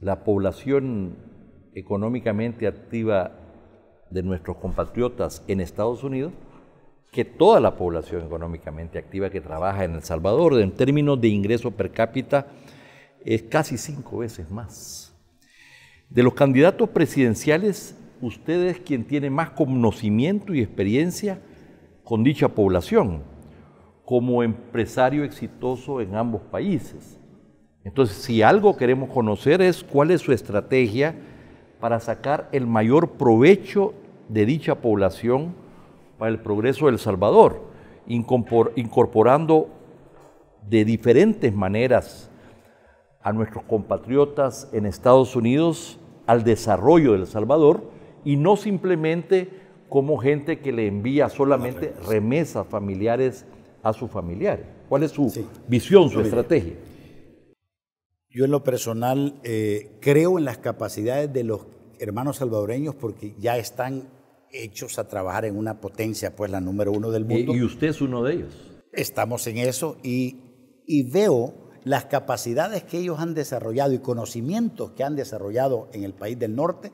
La población económicamente activa de nuestros compatriotas en Estados Unidos que toda la población económicamente activa que trabaja en El Salvador, en términos de ingreso per cápita, es casi cinco veces más. De los candidatos presidenciales, usted es quien tiene más conocimiento y experiencia con dicha población, como empresario exitoso en ambos países. Entonces, si algo queremos conocer es cuál es su estrategia para sacar el mayor provecho de dicha población para el progreso del Salvador, incorporando de diferentes maneras a nuestros compatriotas en Estados Unidos al desarrollo del Salvador y no simplemente como gente que le envía solamente remesas familiares a sus familiares. ¿Cuál es su visión, su estrategia? Yo en lo personal eh, creo en las capacidades de los hermanos salvadoreños porque ya están hechos a trabajar en una potencia, pues la número uno del mundo. ¿Y usted es uno de ellos? Estamos en eso y, y veo las capacidades que ellos han desarrollado y conocimientos que han desarrollado en el país del norte,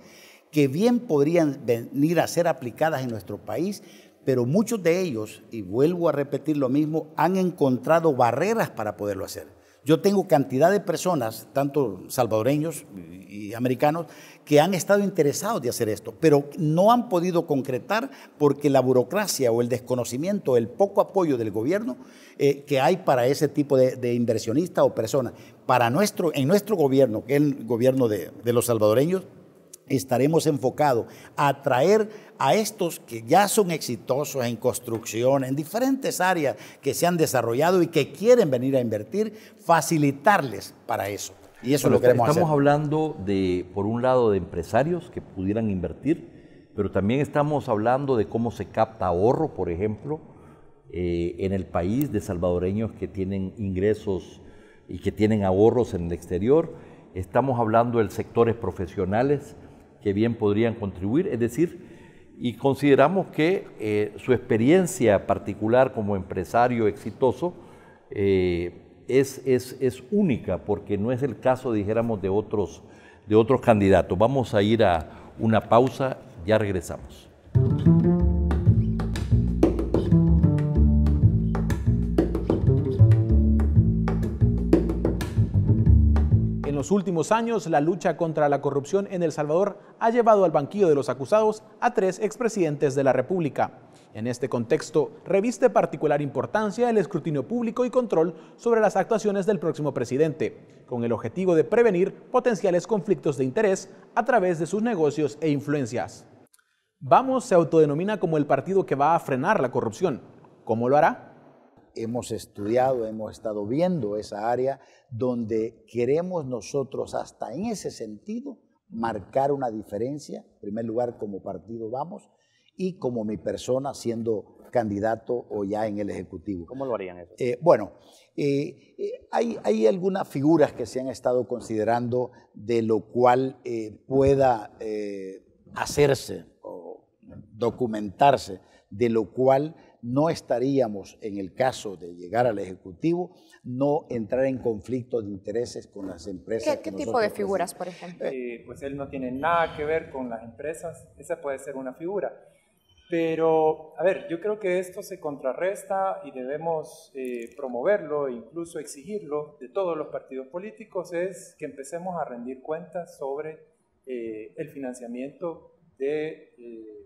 que bien podrían venir a ser aplicadas en nuestro país, pero muchos de ellos, y vuelvo a repetir lo mismo, han encontrado barreras para poderlo hacer. Yo tengo cantidad de personas, tanto salvadoreños y americanos, que han estado interesados de hacer esto, pero no han podido concretar porque la burocracia o el desconocimiento, el poco apoyo del gobierno eh, que hay para ese tipo de, inversionista o persona. Para nuestro, en nuestro gobierno, que es el gobierno de los salvadoreños, estaremos enfocados a atraer a estos que ya son exitosos en construcción, en diferentes áreas que se han desarrollado y que quieren venir a invertir, facilitarles para eso. Y eso es lo que queremos estamos hablando de, por un lado, de empresarios que pudieran invertir, pero también estamos hablando de cómo se capta ahorro, por ejemplo, eh, en el país de salvadoreños que tienen ingresos y que tienen ahorros en el exterior. Estamos hablando de sectores profesionales que bien podrían contribuir, es decir, y consideramos que eh, su experiencia particular como empresario exitoso eh, es, es, es, única, porque no es el caso, dijéramos, de otros, de otros candidatos. Vamos a ir a una pausa, ya regresamos. Los últimos años, la lucha contra la corrupción en El Salvador ha llevado al banquillo de los acusados a tres expresidentes de la República. En este contexto, reviste particular importancia el escrutinio público y control sobre las actuaciones del próximo presidente, con el objetivo de prevenir potenciales conflictos de interés a través de sus negocios e influencias. Vamos se autodenomina como el partido que va a frenar la corrupción. ¿Cómo lo hará? Hemos estudiado, hemos estado viendo esa área donde queremos nosotros hasta en ese sentido marcar una diferencia, en primer lugar como partido vamos y como mi persona siendo candidato o ya en el Ejecutivo. ¿Cómo lo harían eso? Eh, bueno, eh, eh, hay, hay, algunas figuras que se han estado considerando de lo cual pueda hacerse o documentarse, de lo cual no estaríamos, en el caso de llegar al Ejecutivo, no entrar en conflicto de intereses con las empresas. ¿Qué, tipo de figuras, por ejemplo? Eh, pues él no tiene nada que ver con las empresas, esa puede ser una figura. Pero, a ver, yo creo que esto se contrarresta y debemos eh, promoverlo e incluso exigirlo de todos los partidos políticos, es que empecemos a rendir cuentas sobre eh, el financiamiento de,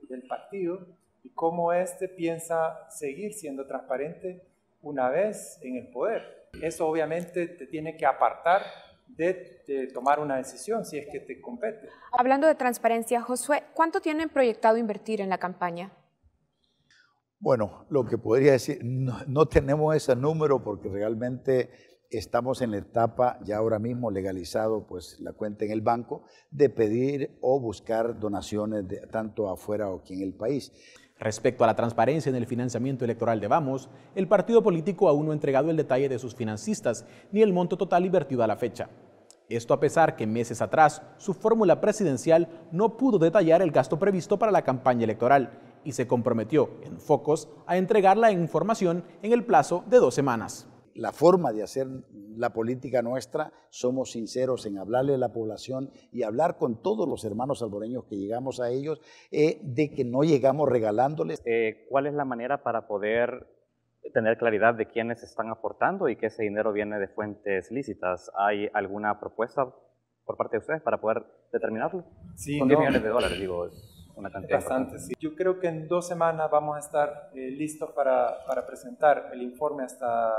del partido y cómo éste piensa seguir siendo transparente una vez en el poder. Eso obviamente te tiene que apartar de, tomar una decisión si es que te compete. Hablando de transparencia, Josué, ¿cuánto tienen proyectado invertir en la campaña? Bueno, lo que podría decir, no, no tenemos ese número porque realmente estamos en la etapa, ya ahora mismo legalizado pues la cuenta en el banco, de pedir o buscar donaciones de, tanto afuera o aquí en el país. Respecto a la transparencia en el financiamiento electoral de Vamos, el partido político aún no ha entregado el detalle de sus financistas ni el monto total invertido a la fecha. Esto a pesar que meses atrás su fórmula presidencial no pudo detallar el gasto previsto para la campaña electoral y se comprometió en focos a entregar la información en el plazo de dos semanas la forma de hacer la política nuestra, somos sinceros en hablarle a la población y hablar con todos los hermanos salvoreños que llegamos a ellos, eh, de que no llegamos regalándoles. Eh, ¿Cuál es la manera para poder tener claridad de quiénes están aportando y que ese dinero viene de fuentes lícitas? ¿Hay alguna propuesta por parte de ustedes para poder determinarlo? Sí, Con 10 millones de dólares, digo. Una cantidad bastante, sí. Yo creo que en dos semanas vamos a estar eh, listos para, para presentar el informe hasta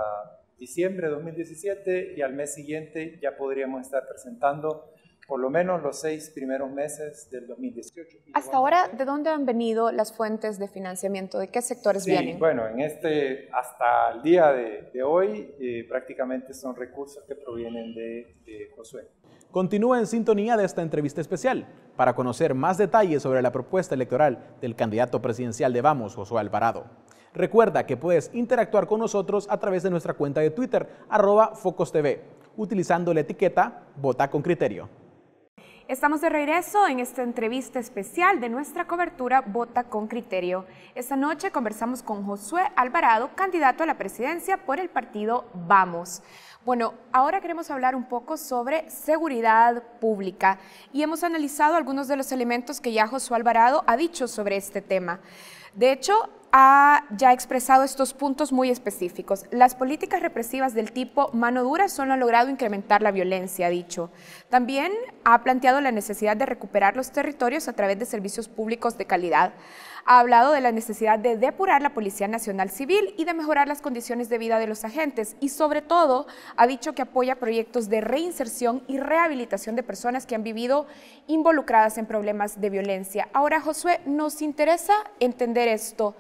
diciembre de 2017 y al mes siguiente ya podríamos estar presentando por lo menos los seis primeros meses del 2018. Hasta ahora, ¿de dónde han venido las fuentes de financiamiento? ¿De qué sectores sí, vienen? Bueno, en este, hasta el día de, de hoy, eh, prácticamente son recursos que provienen de, de Josué. Continúa en sintonía de esta entrevista especial para conocer más detalles sobre la propuesta electoral del candidato presidencial de Vamos, Josué Alvarado. Recuerda que puedes interactuar con nosotros a través de nuestra cuenta de Twitter, arroba FocosTV, utilizando la etiqueta Vota con Criterio. Estamos de regreso en esta entrevista especial de nuestra cobertura Vota con Criterio. Esta noche conversamos con Josué Alvarado, candidato a la presidencia por el partido Vamos. Bueno, ahora queremos hablar un poco sobre seguridad pública y hemos analizado algunos de los elementos que ya Josué Alvarado ha dicho sobre este tema. De hecho, ha ya expresado estos puntos muy específicos. Las políticas represivas del tipo mano dura solo han logrado incrementar la violencia, ha dicho. También ha planteado la necesidad de recuperar los territorios a través de servicios públicos de calidad ha hablado de la necesidad de depurar la Policía Nacional Civil y de mejorar las condiciones de vida de los agentes y sobre todo ha dicho que apoya proyectos de reinserción y rehabilitación de personas que han vivido involucradas en problemas de violencia. Ahora, Josué, nos interesa entender esto.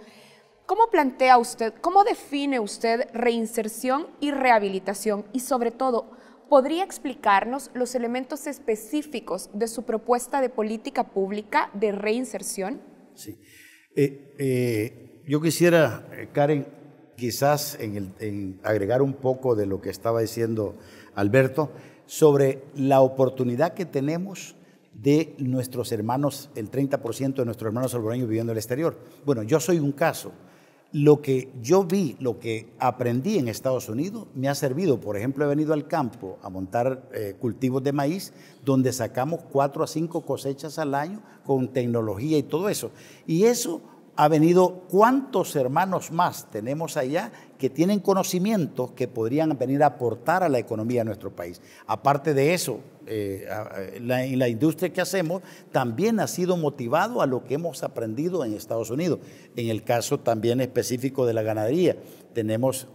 ¿Cómo plantea usted, cómo define usted reinserción y rehabilitación? Y sobre todo, ¿podría explicarnos los elementos específicos de su propuesta de política pública de reinserción? Sí. Eh, eh, yo quisiera, eh, Karen, quizás en, agregar un poco de lo que estaba diciendo Alberto sobre la oportunidad que tenemos de nuestros hermanos, el 30% de nuestros hermanos salvadoreños viviendo en el exterior. Bueno, yo soy un caso. Lo que yo vi, lo que aprendí en Estados Unidos, me ha servido. Por ejemplo, he venido al campo a montar cultivos de maíz, donde sacamos cuatro a cinco cosechas al año con tecnología y todo eso. Y eso ha venido, ¿cuántos hermanos más tenemos allá que tienen conocimientos que podrían venir a aportar a la economía de nuestro país? Aparte de eso, eh, la, en la industria que hacemos también ha sido motivado a lo que hemos aprendido en Estados Unidos. En el caso también específico de la ganadería, tenemos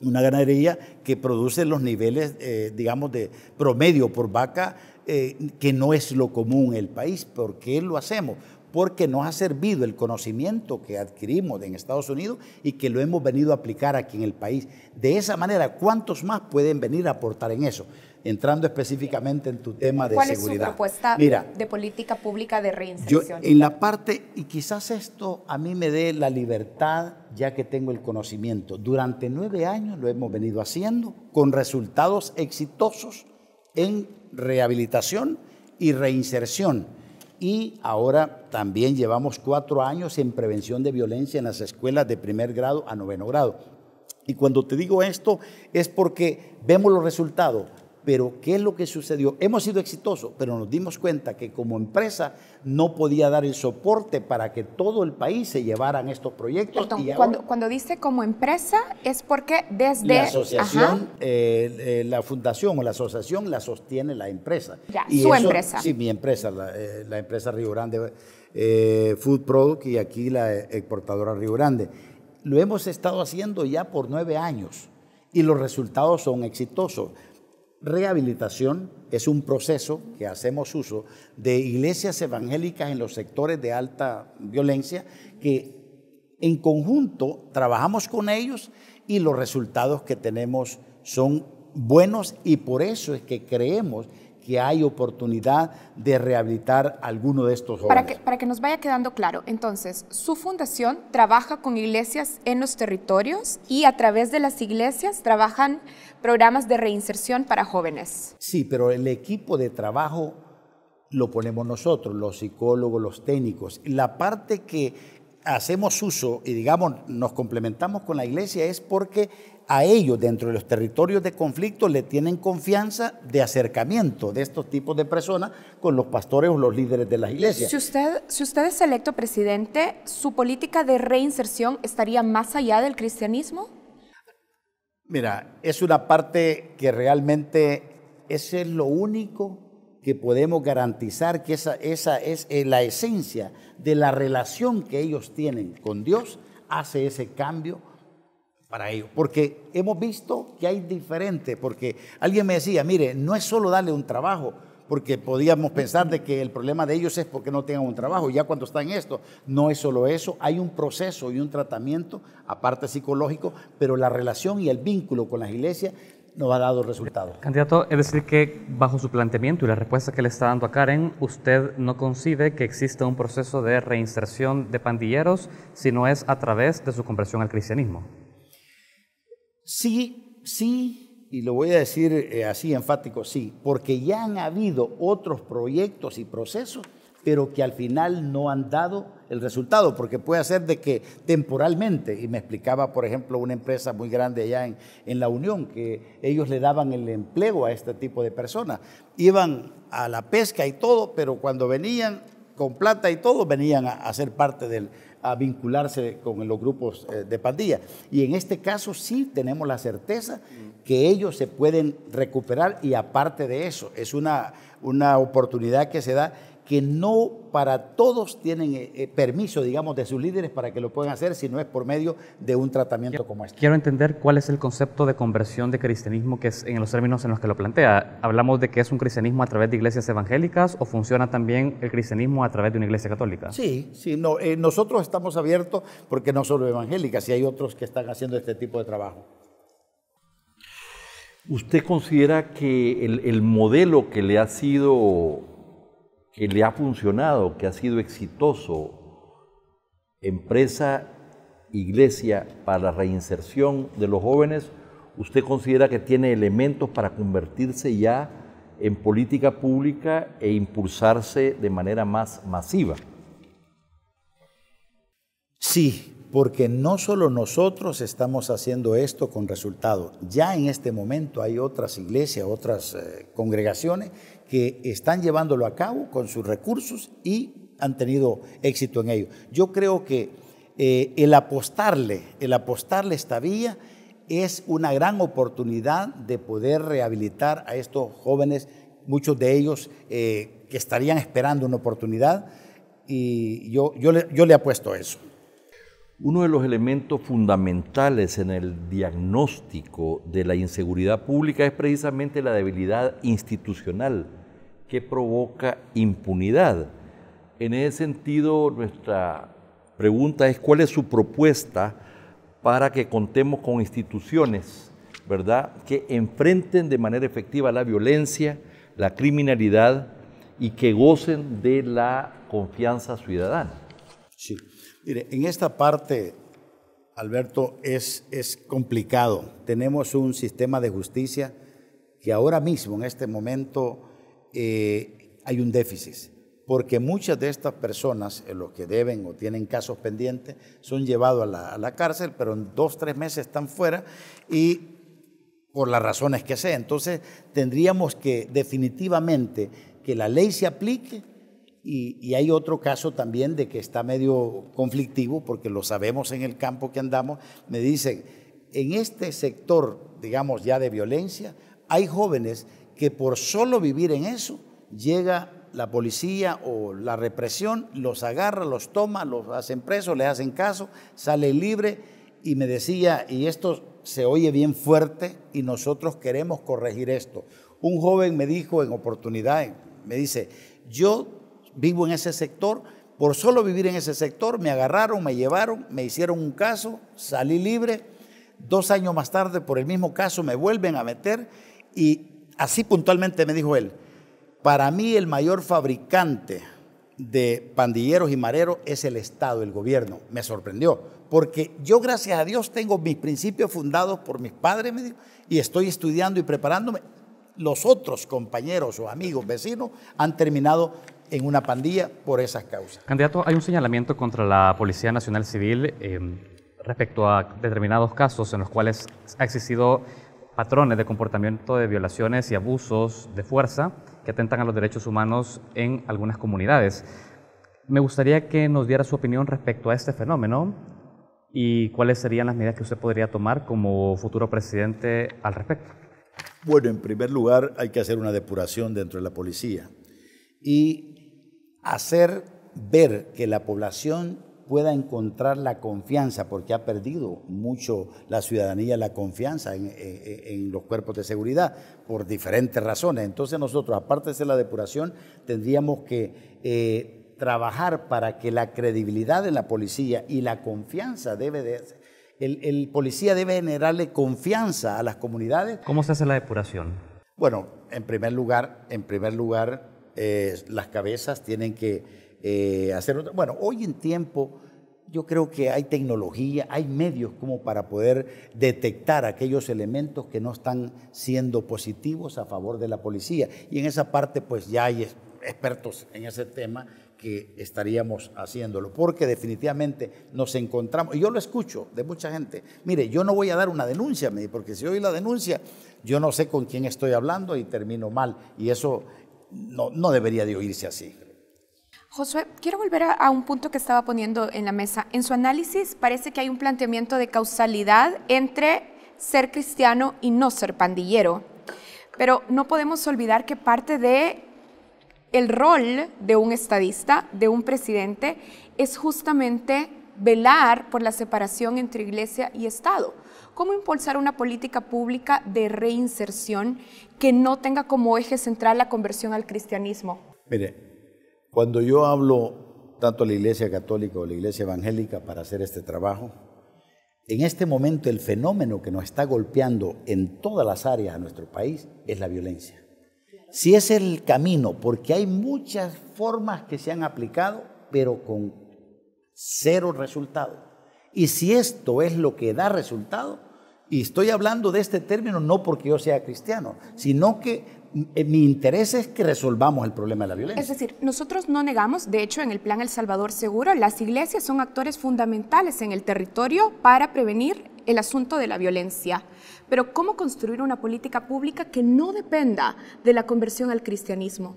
una ganadería que produce los niveles, eh, digamos, de promedio por vaca, eh, que no es lo común en el país. ¿Por qué lo hacemos? porque nos ha servido el conocimiento que adquirimos en Estados Unidos y que lo hemos venido a aplicar aquí en el país. De esa manera, ¿cuántos más pueden venir a aportar en eso? Entrando específicamente en tu tema de seguridad. ¿Cuál es su propuesta de política pública de reinserción? Yo, en la parte, y quizás esto a mí me dé la libertad, ya que tengo el conocimiento. Durante nueve años lo hemos venido haciendo con resultados exitosos en rehabilitación y reinserción y ahora también llevamos cuatro años en prevención de violencia en las escuelas de primer grado a noveno grado. Y cuando te digo esto es porque vemos los resultados. Pero ¿qué es lo que sucedió? Hemos sido exitosos, pero nos dimos cuenta que como empresa no podía dar el soporte para que todo el país se llevaran estos proyectos. cuando, cuando dice como empresa es porque desde... La asociación, eh, eh, la fundación o la asociación la sostiene la empresa. Ya, su empresa. Sí, mi empresa, la, eh, la empresa Río Grande Food Product y aquí la exportadora Río Grande. Lo hemos estado haciendo ya por nueve años y los resultados son exitosos. Rehabilitación es un proceso que hacemos uso de iglesias evangélicas en los sectores de alta violencia que en conjunto trabajamos con ellos y los resultados que tenemos son buenos y por eso es que creemos que hay oportunidad de rehabilitar alguno de estos jóvenes. Para que, para que nos vaya quedando claro, entonces, su fundación trabaja con iglesias en los territorios y a través de las iglesias trabajan programas de reinserción para jóvenes. Sí, pero el equipo de trabajo lo ponemos nosotros, los psicólogos, los técnicos. La parte que hacemos uso y digamos nos complementamos con la iglesia es porque a ellos dentro de los territorios de conflicto le tienen confianza de acercamiento de estos tipos de personas con los pastores o los líderes de las iglesias. Si usted, si usted es electo presidente, ¿su política de reinserción estaría más allá del cristianismo? Mira, es una parte que realmente ese es lo único que podemos garantizar que esa, esa es eh, la esencia de la relación que ellos tienen con Dios, hace ese cambio para ellos. Porque hemos visto que hay diferente, porque alguien me decía, mire, no es solo darle un trabajo, porque podíamos pensar de que el problema de ellos es porque no tengan un trabajo. Ya cuando están en esto, no es solo eso, hay un proceso y un tratamiento, aparte psicológico, pero la relación y el vínculo con las iglesias nos ha dado resultados. Candidato, es decir que bajo su planteamiento y la respuesta que le está dando a Karen, usted no concibe que exista un proceso de reinserción de pandilleros, sino es a través de su conversión al cristianismo. Sí, sí, y lo voy a decir eh, así enfático, sí, porque ya han habido otros proyectos y procesos, pero que al final no han dado el resultado, porque puede ser de que temporalmente, y me explicaba, por ejemplo, una empresa muy grande allá en, en La Unión, que ellos le daban el empleo a este tipo de personas, iban a la pesca y todo, pero cuando venían con plata y todo, venían a, a ser parte del, a vincularse con los grupos eh, de pandilla. Y en este caso sí tenemos la certeza que ellos se pueden recuperar y aparte de eso, es una, una oportunidad que se da que no para todos tienen eh, eh, permiso, digamos, de sus líderes para que lo puedan hacer, si no es por medio de un tratamiento como este. Quiero entender cuál es el concepto de conversión de cristianismo que es en los términos en los que lo plantea. ¿Hablamos de que es un cristianismo a través de iglesias evangélicas o funciona también el cristianismo a través de una iglesia católica? Sí, sí, no, eh, nosotros estamos abiertos porque no solo evangélicas, y hay otros que están haciendo este tipo de trabajo. ¿Usted considera que el, el modelo que le ha sido que le ha funcionado, que ha sido exitoso, empresa, iglesia para la reinserción de los jóvenes, ¿usted considera que tiene elementos para convertirse ya en política pública e impulsarse de manera más masiva? Sí, porque no solo nosotros estamos haciendo esto con resultado. Ya en este momento hay otras iglesias, otras eh, congregaciones que están llevándolo a cabo con sus recursos y han tenido éxito en ello. Yo creo que eh, el apostarle, el apostarle esta vía es una gran oportunidad de poder rehabilitar a estos jóvenes, muchos de ellos eh, que estarían esperando una oportunidad y yo, yo, le, yo le apuesto eso. Uno de los elementos fundamentales en el diagnóstico de la inseguridad pública es precisamente la debilidad institucional que provoca impunidad. En ese sentido, nuestra pregunta es cuál es su propuesta para que contemos con instituciones, ¿verdad?, que enfrenten de manera efectiva la violencia, la criminalidad y que gocen de la confianza ciudadana. Sí. Mire, en esta parte, Alberto, es, es complicado. Tenemos un sistema de justicia que ahora mismo, en este momento, eh, hay un déficit, porque muchas de estas personas, en los que deben o tienen casos pendientes, son llevados a la, a la cárcel, pero en dos, tres meses están fuera y por las razones que sea. Entonces, tendríamos que definitivamente que la ley se aplique y, hay otro caso también de que está medio conflictivo, porque lo sabemos en el campo que andamos, me dicen, en este sector, digamos ya de violencia, hay jóvenes que por solo vivir en eso, llega la policía o la represión, los agarra, los toma, los hacen presos, les hacen caso, sale libre y me decía, y esto se oye bien fuerte y nosotros queremos corregir esto. Un joven me dijo en oportunidad, me dice, yo vivo en ese sector, por solo vivir en ese sector me agarraron, me llevaron, me hicieron un caso, salí libre, dos años más tarde por el mismo caso me vuelven a meter y así puntualmente me dijo él, para mí el mayor fabricante de pandilleros y mareros es el Estado, el gobierno. Me sorprendió, porque yo gracias a Dios tengo mis principios fundados por mis padres y estoy estudiando y preparándome. Los otros compañeros o amigos, vecinos, han terminado en una pandilla por esas causas. Candidato, hay un señalamiento contra la Policía Nacional Civil eh, respecto a determinados casos en los cuales ha existido patrones de comportamiento de violaciones y abusos de fuerza que atentan a los derechos humanos en algunas comunidades. Me gustaría que nos diera su opinión respecto a este fenómeno y cuáles serían las medidas que usted podría tomar como futuro presidente al respecto. Bueno, en primer lugar hay que hacer una depuración dentro de la policía y hacer ver que la población pueda encontrar la confianza, porque ha perdido mucho la ciudadanía la confianza en, los cuerpos de seguridad por diferentes razones. Entonces nosotros, aparte de hacer la depuración, tendríamos que eh, trabajar para que la credibilidad de la policía y la confianza debe de... El, el policía debe generarle confianza a las comunidades. ¿Cómo se hace la depuración? Bueno, en primer lugar, en primer lugar, eh, las cabezas tienen que eh, hacer otra. Bueno, hoy en tiempo yo creo que hay tecnología, hay medios como para poder detectar aquellos elementos que no están siendo positivos a favor de la policía. Y en esa parte pues ya hay expertos en ese tema que estaríamos haciéndolo, porque definitivamente nos encontramos, y yo lo escucho de mucha gente, mire, yo no voy a dar una denuncia, porque si oí la denuncia, yo no sé con quién estoy hablando y termino mal, y eso no, no debería de oírse así. Josué, quiero volver a, un punto que estaba poniendo en la mesa. En su análisis parece que hay un planteamiento de causalidad entre ser cristiano y no ser pandillero. Pero no podemos olvidar que parte de el rol de un estadista, de un presidente, es justamente velar por la separación entre iglesia y Estado. ¿Cómo impulsar una política pública de reinserción que no tenga como eje central la conversión al cristianismo? Mire, cuando yo hablo tanto a la Iglesia Católica o la Iglesia Evangélica para hacer este trabajo, en este momento el fenómeno que nos está golpeando en todas las áreas de nuestro país es la violencia. Si es el camino, porque hay muchas formas que se han aplicado, pero con cero resultado. Y si esto es lo que da resultado, y estoy hablando de este término no porque yo sea cristiano, sino que eh, mi interés es que resolvamos el problema de la violencia. Es decir, nosotros no negamos, de hecho, en el Plan El Salvador Seguro, las iglesias son actores fundamentales en el territorio para prevenir el asunto de la violencia. Pero ¿cómo construir una política pública que no dependa de la conversión al cristianismo?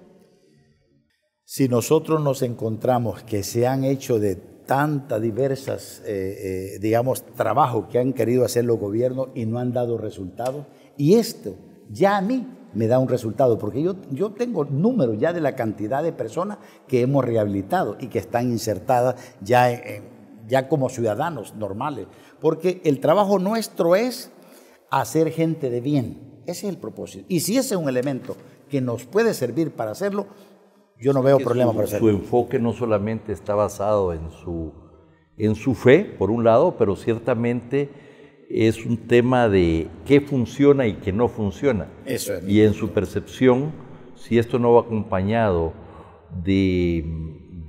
Si nosotros nos encontramos que se han hecho de tantas diversas, eh, eh, digamos, trabajos que han querido hacer los gobiernos y no han dado resultados, y esto ya a mí me da un resultado, porque yo, yo tengo números ya de la cantidad de personas que hemos rehabilitado y que están insertadas ya, ya como ciudadanos normales, porque el trabajo nuestro es hacer gente de bien, ese es el propósito. Y si ese es un elemento que nos puede servir para hacerlo, yo no veo problema para hacerlo. Su enfoque no solamente está basado en su, en su fe, por un lado, pero ciertamente es un tema de qué funciona y qué no funciona. Eso Y en su percepción, si esto no va acompañado de,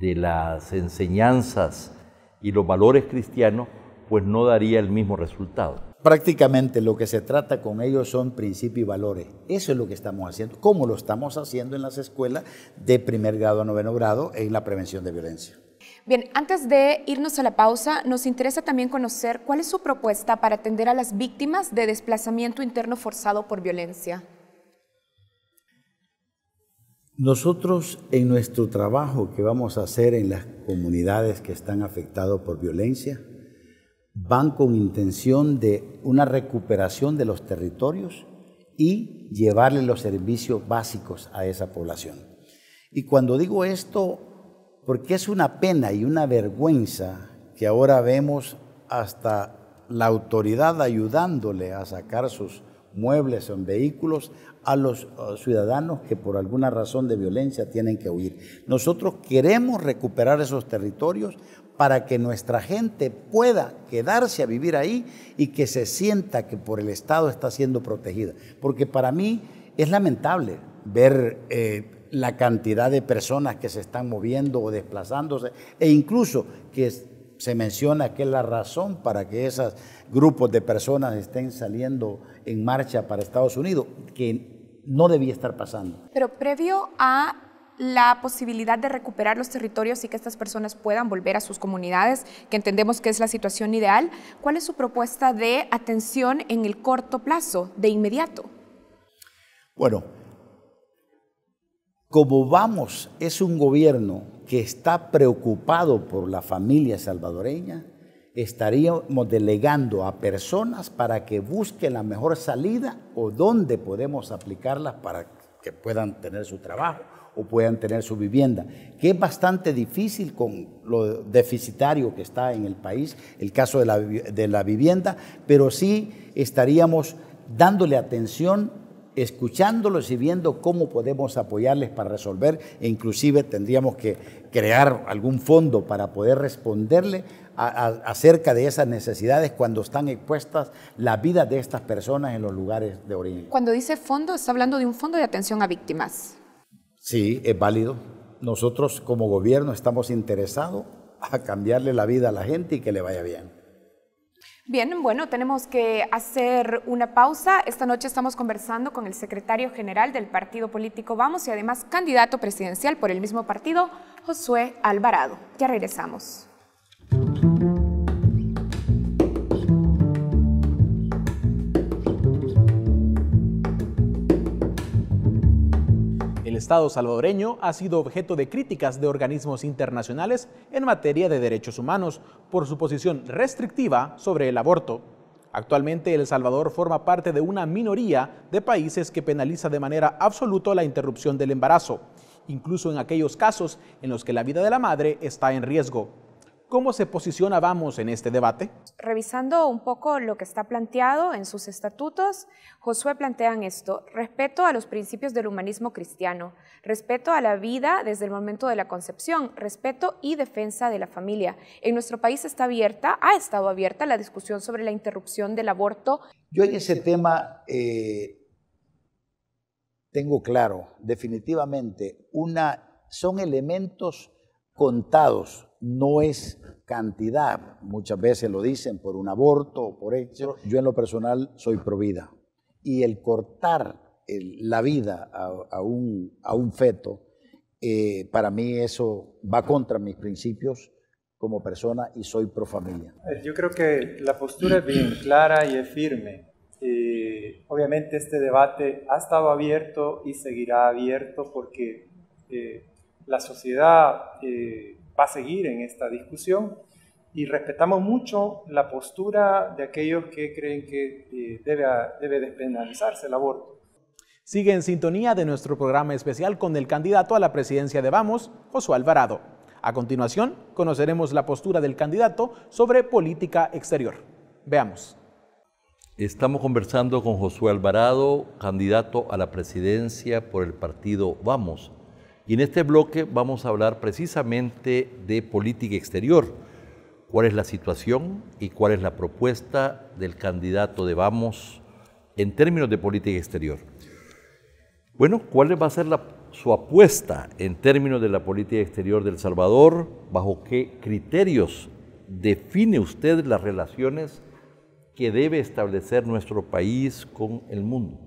de las enseñanzas y los valores cristianos, pues no daría el mismo resultado. Prácticamente lo que se trata con ellos son principios y valores. Eso es lo que estamos haciendo, como lo estamos haciendo en las escuelas de primer grado a noveno grado en la prevención de violencia. Bien, antes de irnos a la pausa, nos interesa también conocer cuál es su propuesta para atender a las víctimas de desplazamiento interno forzado por violencia. Nosotros en nuestro trabajo que vamos a hacer en las comunidades que están afectadas por violencia, van con intención de una recuperación de los territorios y llevarle los servicios básicos a esa población. Y cuando digo esto, porque es una pena y una vergüenza que ahora vemos hasta la autoridad ayudándole a sacar sus muebles en vehículos a los ciudadanos que por alguna razón de violencia tienen que huir. Nosotros queremos recuperar esos territorios para que nuestra gente pueda quedarse a vivir ahí y que se sienta que por el Estado está siendo protegida. Porque para mí es lamentable ver eh, la cantidad de personas que se están moviendo o desplazándose, e incluso que se menciona que la razón para que esos grupos de personas estén saliendo en marcha para Estados Unidos, que no debía estar pasando. Pero previo a la posibilidad de recuperar los territorios y que estas personas puedan volver a sus comunidades, que entendemos que es la situación ideal, ¿cuál es su propuesta de atención en el corto plazo, de inmediato? Bueno, como vamos, es un gobierno que está preocupado por la familia salvadoreña, estaríamos delegando a personas para que busquen la mejor salida o dónde podemos aplicarlas para que puedan tener su trabajo o puedan tener su vivienda, que es bastante difícil con lo deficitario que está en el país, el caso de la, de la vivienda, pero sí estaríamos dándole atención escuchándolos y viendo cómo podemos apoyarles para resolver e inclusive tendríamos que crear algún fondo para poder responderle acerca de esas necesidades cuando están expuestas la vida de estas personas en los lugares de origen. Cuando dice fondo, está hablando de un fondo de atención a víctimas. Sí, es válido. Nosotros como gobierno estamos interesados a cambiarle la vida a la gente y que le vaya bien. Bien, bueno, tenemos que hacer una pausa. Esta noche estamos conversando con el secretario general del partido político Vamos y además candidato presidencial por el mismo partido, Josué Alvarado. Ya regresamos. Estado salvadoreño ha sido objeto de críticas de organismos internacionales en materia de derechos humanos por su posición restrictiva sobre el aborto. Actualmente El Salvador forma parte de una minoría de países que penaliza de manera absoluta la interrupción del embarazo, incluso en aquellos casos en los que la vida de la madre está en riesgo. ¿Cómo se posiciona Vamos en este debate? Revisando un poco lo que está planteado en sus estatutos, Josué plantean esto, respeto a los principios del humanismo cristiano, respeto a la vida desde el momento de la concepción, respeto y defensa de la familia. En nuestro país está abierta, ha estado abierta la discusión sobre la interrupción del aborto. Yo en ese tema eh, tengo claro, definitivamente, una, son elementos contados no es cantidad, muchas veces lo dicen por un aborto o por hecho. Yo en lo personal soy pro vida. Y el cortar la vida a, un, a un, feto, eh, para mí eso va contra mis principios como persona y soy pro familia. Yo creo que la postura es bien clara y es firme. Eh, obviamente este debate ha estado abierto y seguirá abierto porque eh, la sociedad va a seguir en esta discusión y respetamos mucho la postura de aquellos que creen que eh, debe, debe despenalizarse el aborto. Sigue en sintonía de nuestro programa especial con el candidato a la presidencia de Vamos, Josué Alvarado. A continuación, conoceremos la postura del candidato sobre política exterior. Veamos. Estamos conversando con Josué Alvarado, candidato a la presidencia por el partido Vamos. Y en este bloque vamos a hablar precisamente de política exterior. ¿Cuál es la situación y cuál es la propuesta del candidato de Vamos en términos de política exterior? Bueno, ¿cuál va a ser su apuesta en términos de la política exterior del Salvador? ¿Bajo qué criterios define usted las relaciones que debe establecer nuestro país con el mundo?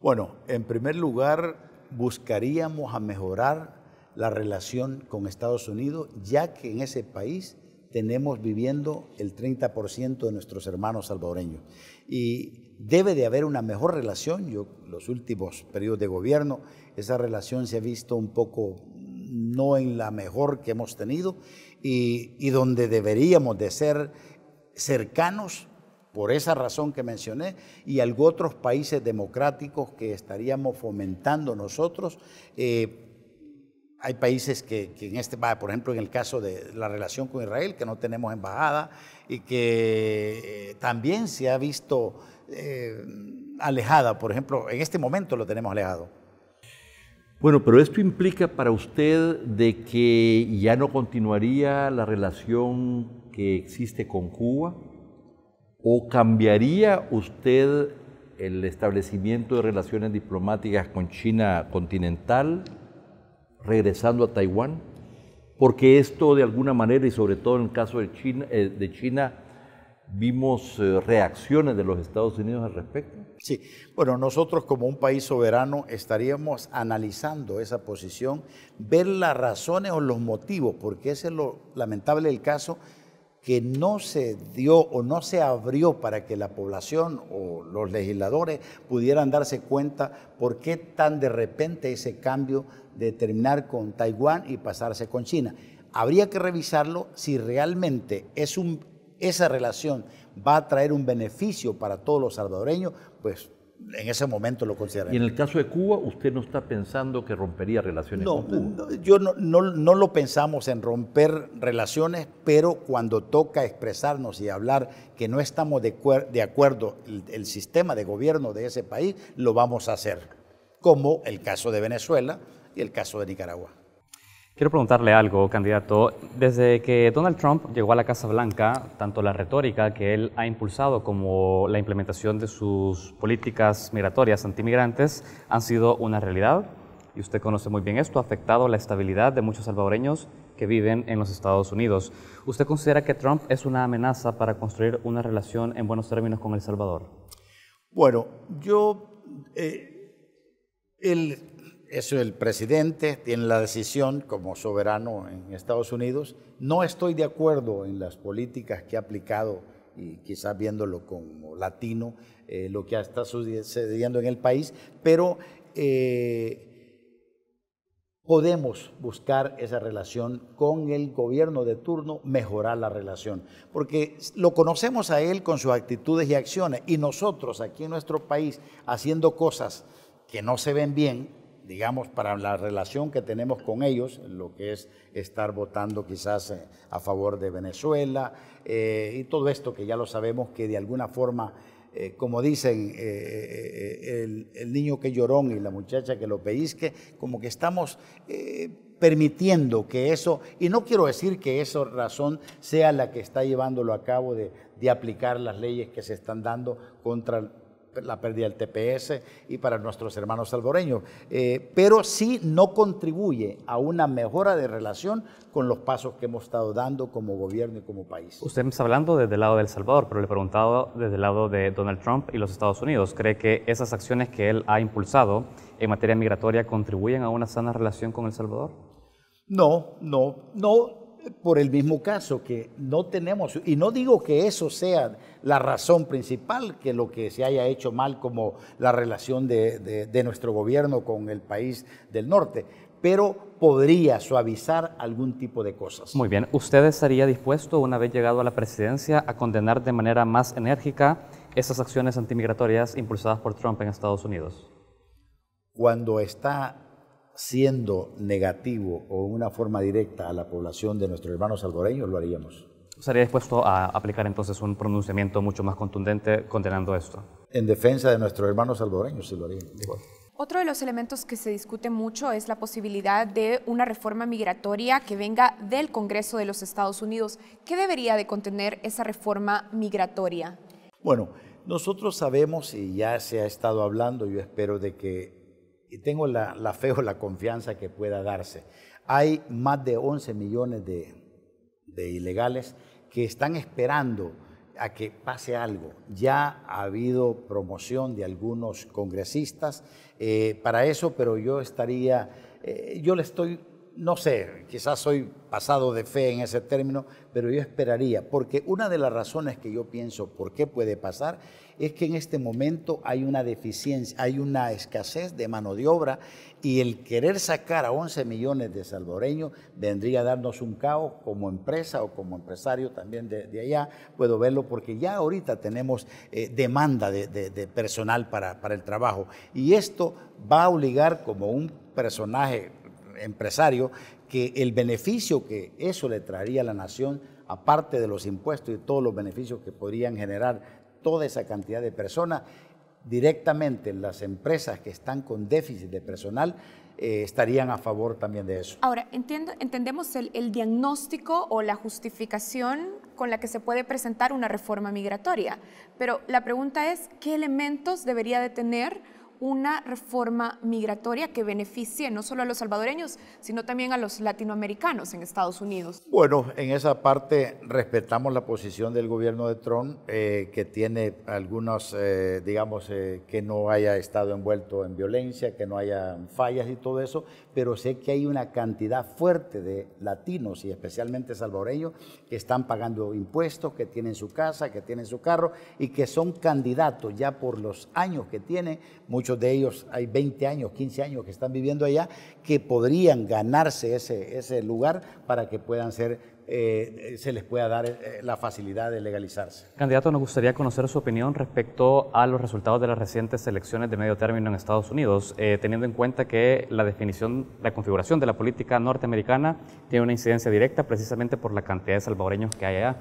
Bueno, en primer lugar, buscaríamos a mejorar la relación con Estados Unidos, ya que en ese país tenemos viviendo el 30% de nuestros hermanos salvadoreños. Y debe de haber una mejor relación. Yo, los últimos periodos de gobierno, esa relación se ha visto un poco no en la mejor que hemos tenido y, y donde deberíamos de ser cercanos por esa razón que mencioné, y algo otros países democráticos que estaríamos fomentando nosotros. Eh, hay países que, en este, por ejemplo, en el caso de la relación con Israel, que no tenemos embajada y que eh, también se ha visto eh, alejada. Por ejemplo, en este momento lo tenemos alejado. Bueno, pero esto implica para usted de que ya no continuaría la relación que existe con Cuba. ¿O cambiaría usted el establecimiento de relaciones diplomáticas con China continental, regresando a Taiwán? Porque esto de alguna manera, y sobre todo en el caso de China, eh, de China vimos eh, reacciones de los Estados Unidos al respecto. Sí, bueno, nosotros como un país soberano estaríamos analizando esa posición, ver las razones o los motivos, porque ese es lo lamentable del caso, que no se dio o no se abrió para que la población o los legisladores pudieran darse cuenta por qué tan de repente ese cambio de terminar con Taiwán y pasarse con China. Habría que revisarlo si realmente es un, esa relación va a traer un beneficio para todos los salvadoreños, pues en ese momento lo consideraría. Y en el caso de Cuba, ¿usted no está pensando que rompería relaciones con Cuba? No, yo no, no, lo pensamos en romper relaciones, pero cuando toca expresarnos y hablar que no estamos de, de acuerdo el, el sistema de gobierno de ese país, lo vamos a hacer, como el caso de Venezuela y el caso de Nicaragua. Quiero preguntarle algo, candidato. Desde que Donald Trump llegó a la Casa Blanca, tanto la retórica que él ha impulsado como la implementación de sus políticas migratorias antimigrantes han sido una realidad. Y usted conoce muy bien esto, ha afectado la estabilidad de muchos salvadoreños que viven en los Estados Unidos. ¿Usted considera que Trump es una amenaza para construir una relación en buenos términos con El Salvador? Bueno, yo, eh, eso el presidente tiene la decisión como soberano en Estados Unidos. No estoy de acuerdo en las políticas que ha aplicado y quizás viéndolo como latino, eh, lo que está sucediendo en el país, pero eh, podemos buscar esa relación con el gobierno de turno, mejorar la relación, porque lo conocemos a él con sus actitudes y acciones y nosotros aquí en nuestro país haciendo cosas que no se ven bien, digamos, para la relación que tenemos con ellos, lo que es estar votando quizás eh, a favor de Venezuela eh, y todo esto que ya lo sabemos que de alguna forma eh, como dicen, el, niño que llorón y la muchacha que lo pellizque, como que estamos permitiendo que eso, y no quiero decir que esa razón sea la que está llevándolo a cabo de, de aplicar las leyes que se están dando contra la pérdida del TPS y para nuestros hermanos salvoreños, eh, pero sí no contribuye a una mejora de relación con los pasos que hemos estado dando como gobierno y como país. Usted me está hablando desde el lado de El Salvador, pero le he preguntado desde el lado de Donald Trump y los Estados Unidos. ¿Cree que esas acciones que él ha impulsado en materia migratoria contribuyen a una sana relación con El Salvador? No, no, no por el mismo caso que no tenemos, y no digo que eso sea la razón principal, que lo que se haya hecho mal como la relación de, nuestro gobierno con el país del norte, pero podría suavizar algún tipo de cosas. Muy bien, ¿usted estaría dispuesto, una vez llegado a la presidencia, a condenar de manera más enérgica esas acciones antimigratorias impulsadas por Trump en Estados Unidos? Cuando está siendo negativo o una forma directa a la población de nuestros hermanos salvadoreños, lo haríamos. ¿Estaría dispuesto a aplicar entonces un pronunciamiento mucho más contundente condenando esto? En defensa de nuestros hermanos salvadoreños, sí lo haría. Otro de los elementos que se discute mucho es la posibilidad de una reforma migratoria que venga del Congreso de los Estados Unidos. ¿Qué debería de contener esa reforma migratoria? Bueno, nosotros sabemos y ya se ha estado hablando, yo espero de que y tengo la, fe o la confianza que pueda darse. Hay más de 11 millones de, ilegales que están esperando a que pase algo. Ya ha habido promoción de algunos congresistas eh, para eso, pero yo estaría, eh, yo le estoy, no sé, quizás soy pasado de fe en ese término, pero yo esperaría, porque una de las razones que yo pienso por qué puede pasar es que en este momento hay una deficiencia, hay una escasez de mano de obra y el querer sacar a 11 millones de salvadoreños vendría a darnos un caos como empresa o como empresario también de, allá. Puedo verlo porque ya ahorita tenemos eh, demanda de, personal para, para el trabajo y esto va a obligar como un personaje empresario que el beneficio que eso le traería a la nación aparte de los impuestos y todos los beneficios que podrían generar toda esa cantidad de personas, directamente las empresas que están con déficit de personal eh, estarían a favor también de eso. Ahora, entiendo, entendemos el, el, diagnóstico o la justificación con la que se puede presentar una reforma migratoria, pero la pregunta es, ¿qué elementos debería de tener una reforma migratoria que beneficie no solo a los salvadoreños, sino también a los latinoamericanos en Estados Unidos? Bueno, en esa parte respetamos la posición del gobierno de Trump, eh, que tiene algunos, eh, digamos, eh, que no haya estado envuelto en violencia, que no haya fallas y todo eso, pero sé que hay una cantidad fuerte de latinos y especialmente salvadoreños que están pagando impuestos, que tienen su casa, que tienen su carro y que son candidatos ya por los años que tienen, muchos de ellos hay 20 años, 15 años que están viviendo allá, que podrían ganarse ese, ese lugar para que puedan ser eh, se les pueda dar eh, la facilidad de legalizarse. Candidato, nos gustaría conocer su opinión respecto a los resultados de las recientes elecciones de medio término en Estados Unidos, eh, teniendo en cuenta que la definición, la configuración de la política norteamericana tiene una incidencia directa precisamente por la cantidad de salvadoreños que hay allá.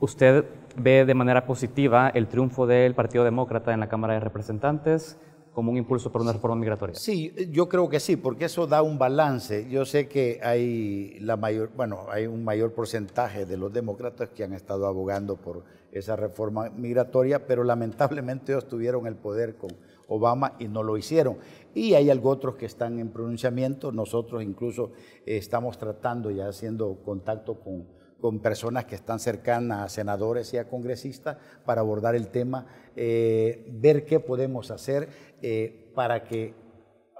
¿Usted ve de manera positiva el triunfo del Partido Demócrata en la Cámara de Representantes? Como un impulso para una reforma migratoria? Sí, yo creo que sí, porque eso da un balance. Yo sé que hay la mayor, bueno, hay un mayor porcentaje de los demócratas que han estado abogando por esa reforma migratoria, pero lamentablemente ellos tuvieron el poder con Obama y no lo hicieron. Y hay algo otros que están en pronunciamiento. Nosotros incluso estamos tratando ya haciendo contacto con, con, personas que están cercanas a senadores y a congresistas para abordar el tema, eh, ver qué podemos hacer eh, para que,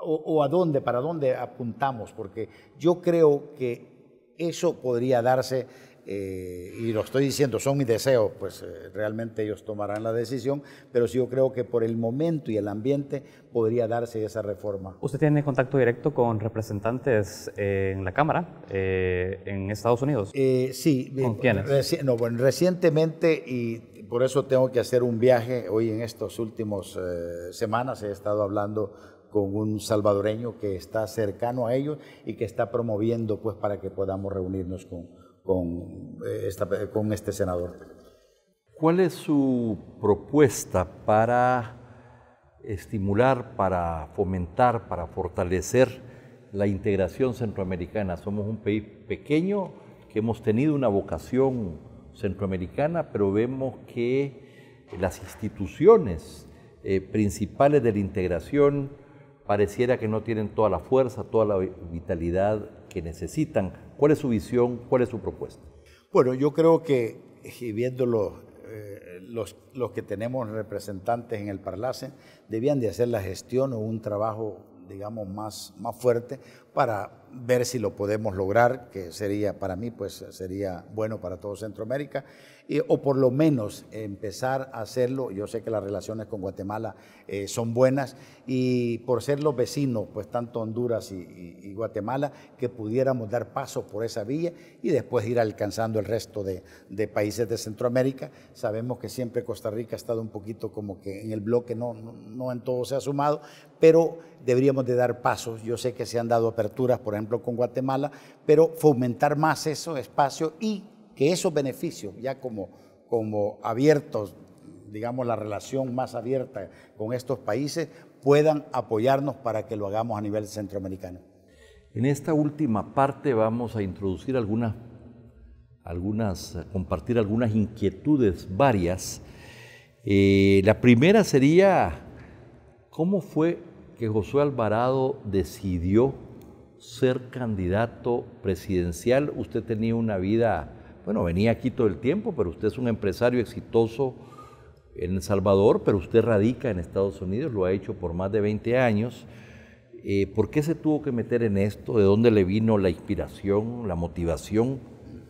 o, o a dónde, para dónde apuntamos, porque yo creo que eso podría darse eh, y lo estoy diciendo, son mis deseos, pues eh, realmente ellos tomarán la decisión, pero sí yo creo que por el momento y el ambiente podría darse esa reforma. ¿Usted tiene contacto directo con representantes eh, en la Cámara en Estados Unidos? sí. ¿Con quiénes? no, bueno, recientemente, y por eso tengo que hacer un viaje hoy en estos últimos semanas, he estado hablando con un salvadoreño que está cercano a ellos y que está promoviendo pues para que podamos reunirnos con, con, eh, esta, con este senador. ¿Cuál es su propuesta para estimular, para fomentar, para fortalecer la integración centroamericana? Somos un país pequeño que hemos tenido una vocación centroamericana, pero vemos que las instituciones eh, principales de la integración pareciera que no tienen toda la fuerza, toda la vitalidad que necesitan. ¿Cuál es su visión? ¿Cuál es su propuesta? Bueno, yo creo que viendo eh, los, que tenemos representantes en el Parlace, debían de hacer la gestión o un trabajo, digamos, más, más fuerte para ver si lo podemos lograr, que sería para mí, pues sería bueno para todo Centroamérica o por lo menos empezar a hacerlo. Yo sé que las relaciones con Guatemala eh, son buenas y por ser los vecinos, pues tanto Honduras y, Guatemala, que pudiéramos dar paso por esa vía y después ir alcanzando el resto de, países de Centroamérica. Sabemos que siempre Costa Rica ha estado un poquito como que en el bloque, no, no, en todo se ha sumado, pero deberíamos de dar pasos. Yo sé que se han dado aperturas, por ejemplo, con Guatemala, pero fomentar más eso espacio y que esos beneficios, ya como, como abiertos, digamos la relación más abierta con estos países, puedan apoyarnos para que lo hagamos a nivel centroamericano. En esta última parte vamos a introducir algunas, algunas compartir algunas inquietudes varias. Eh, la primera sería, ¿cómo fue que Josué Alvarado decidió ser candidato presidencial? Usted tenía una vida bueno, venía aquí todo el tiempo, pero usted es un empresario exitoso en El Salvador, pero usted radica en Estados Unidos, lo ha hecho por más de 20 años. Eh, ¿Por qué se tuvo que meter en esto? ¿De dónde le vino la inspiración, la motivación,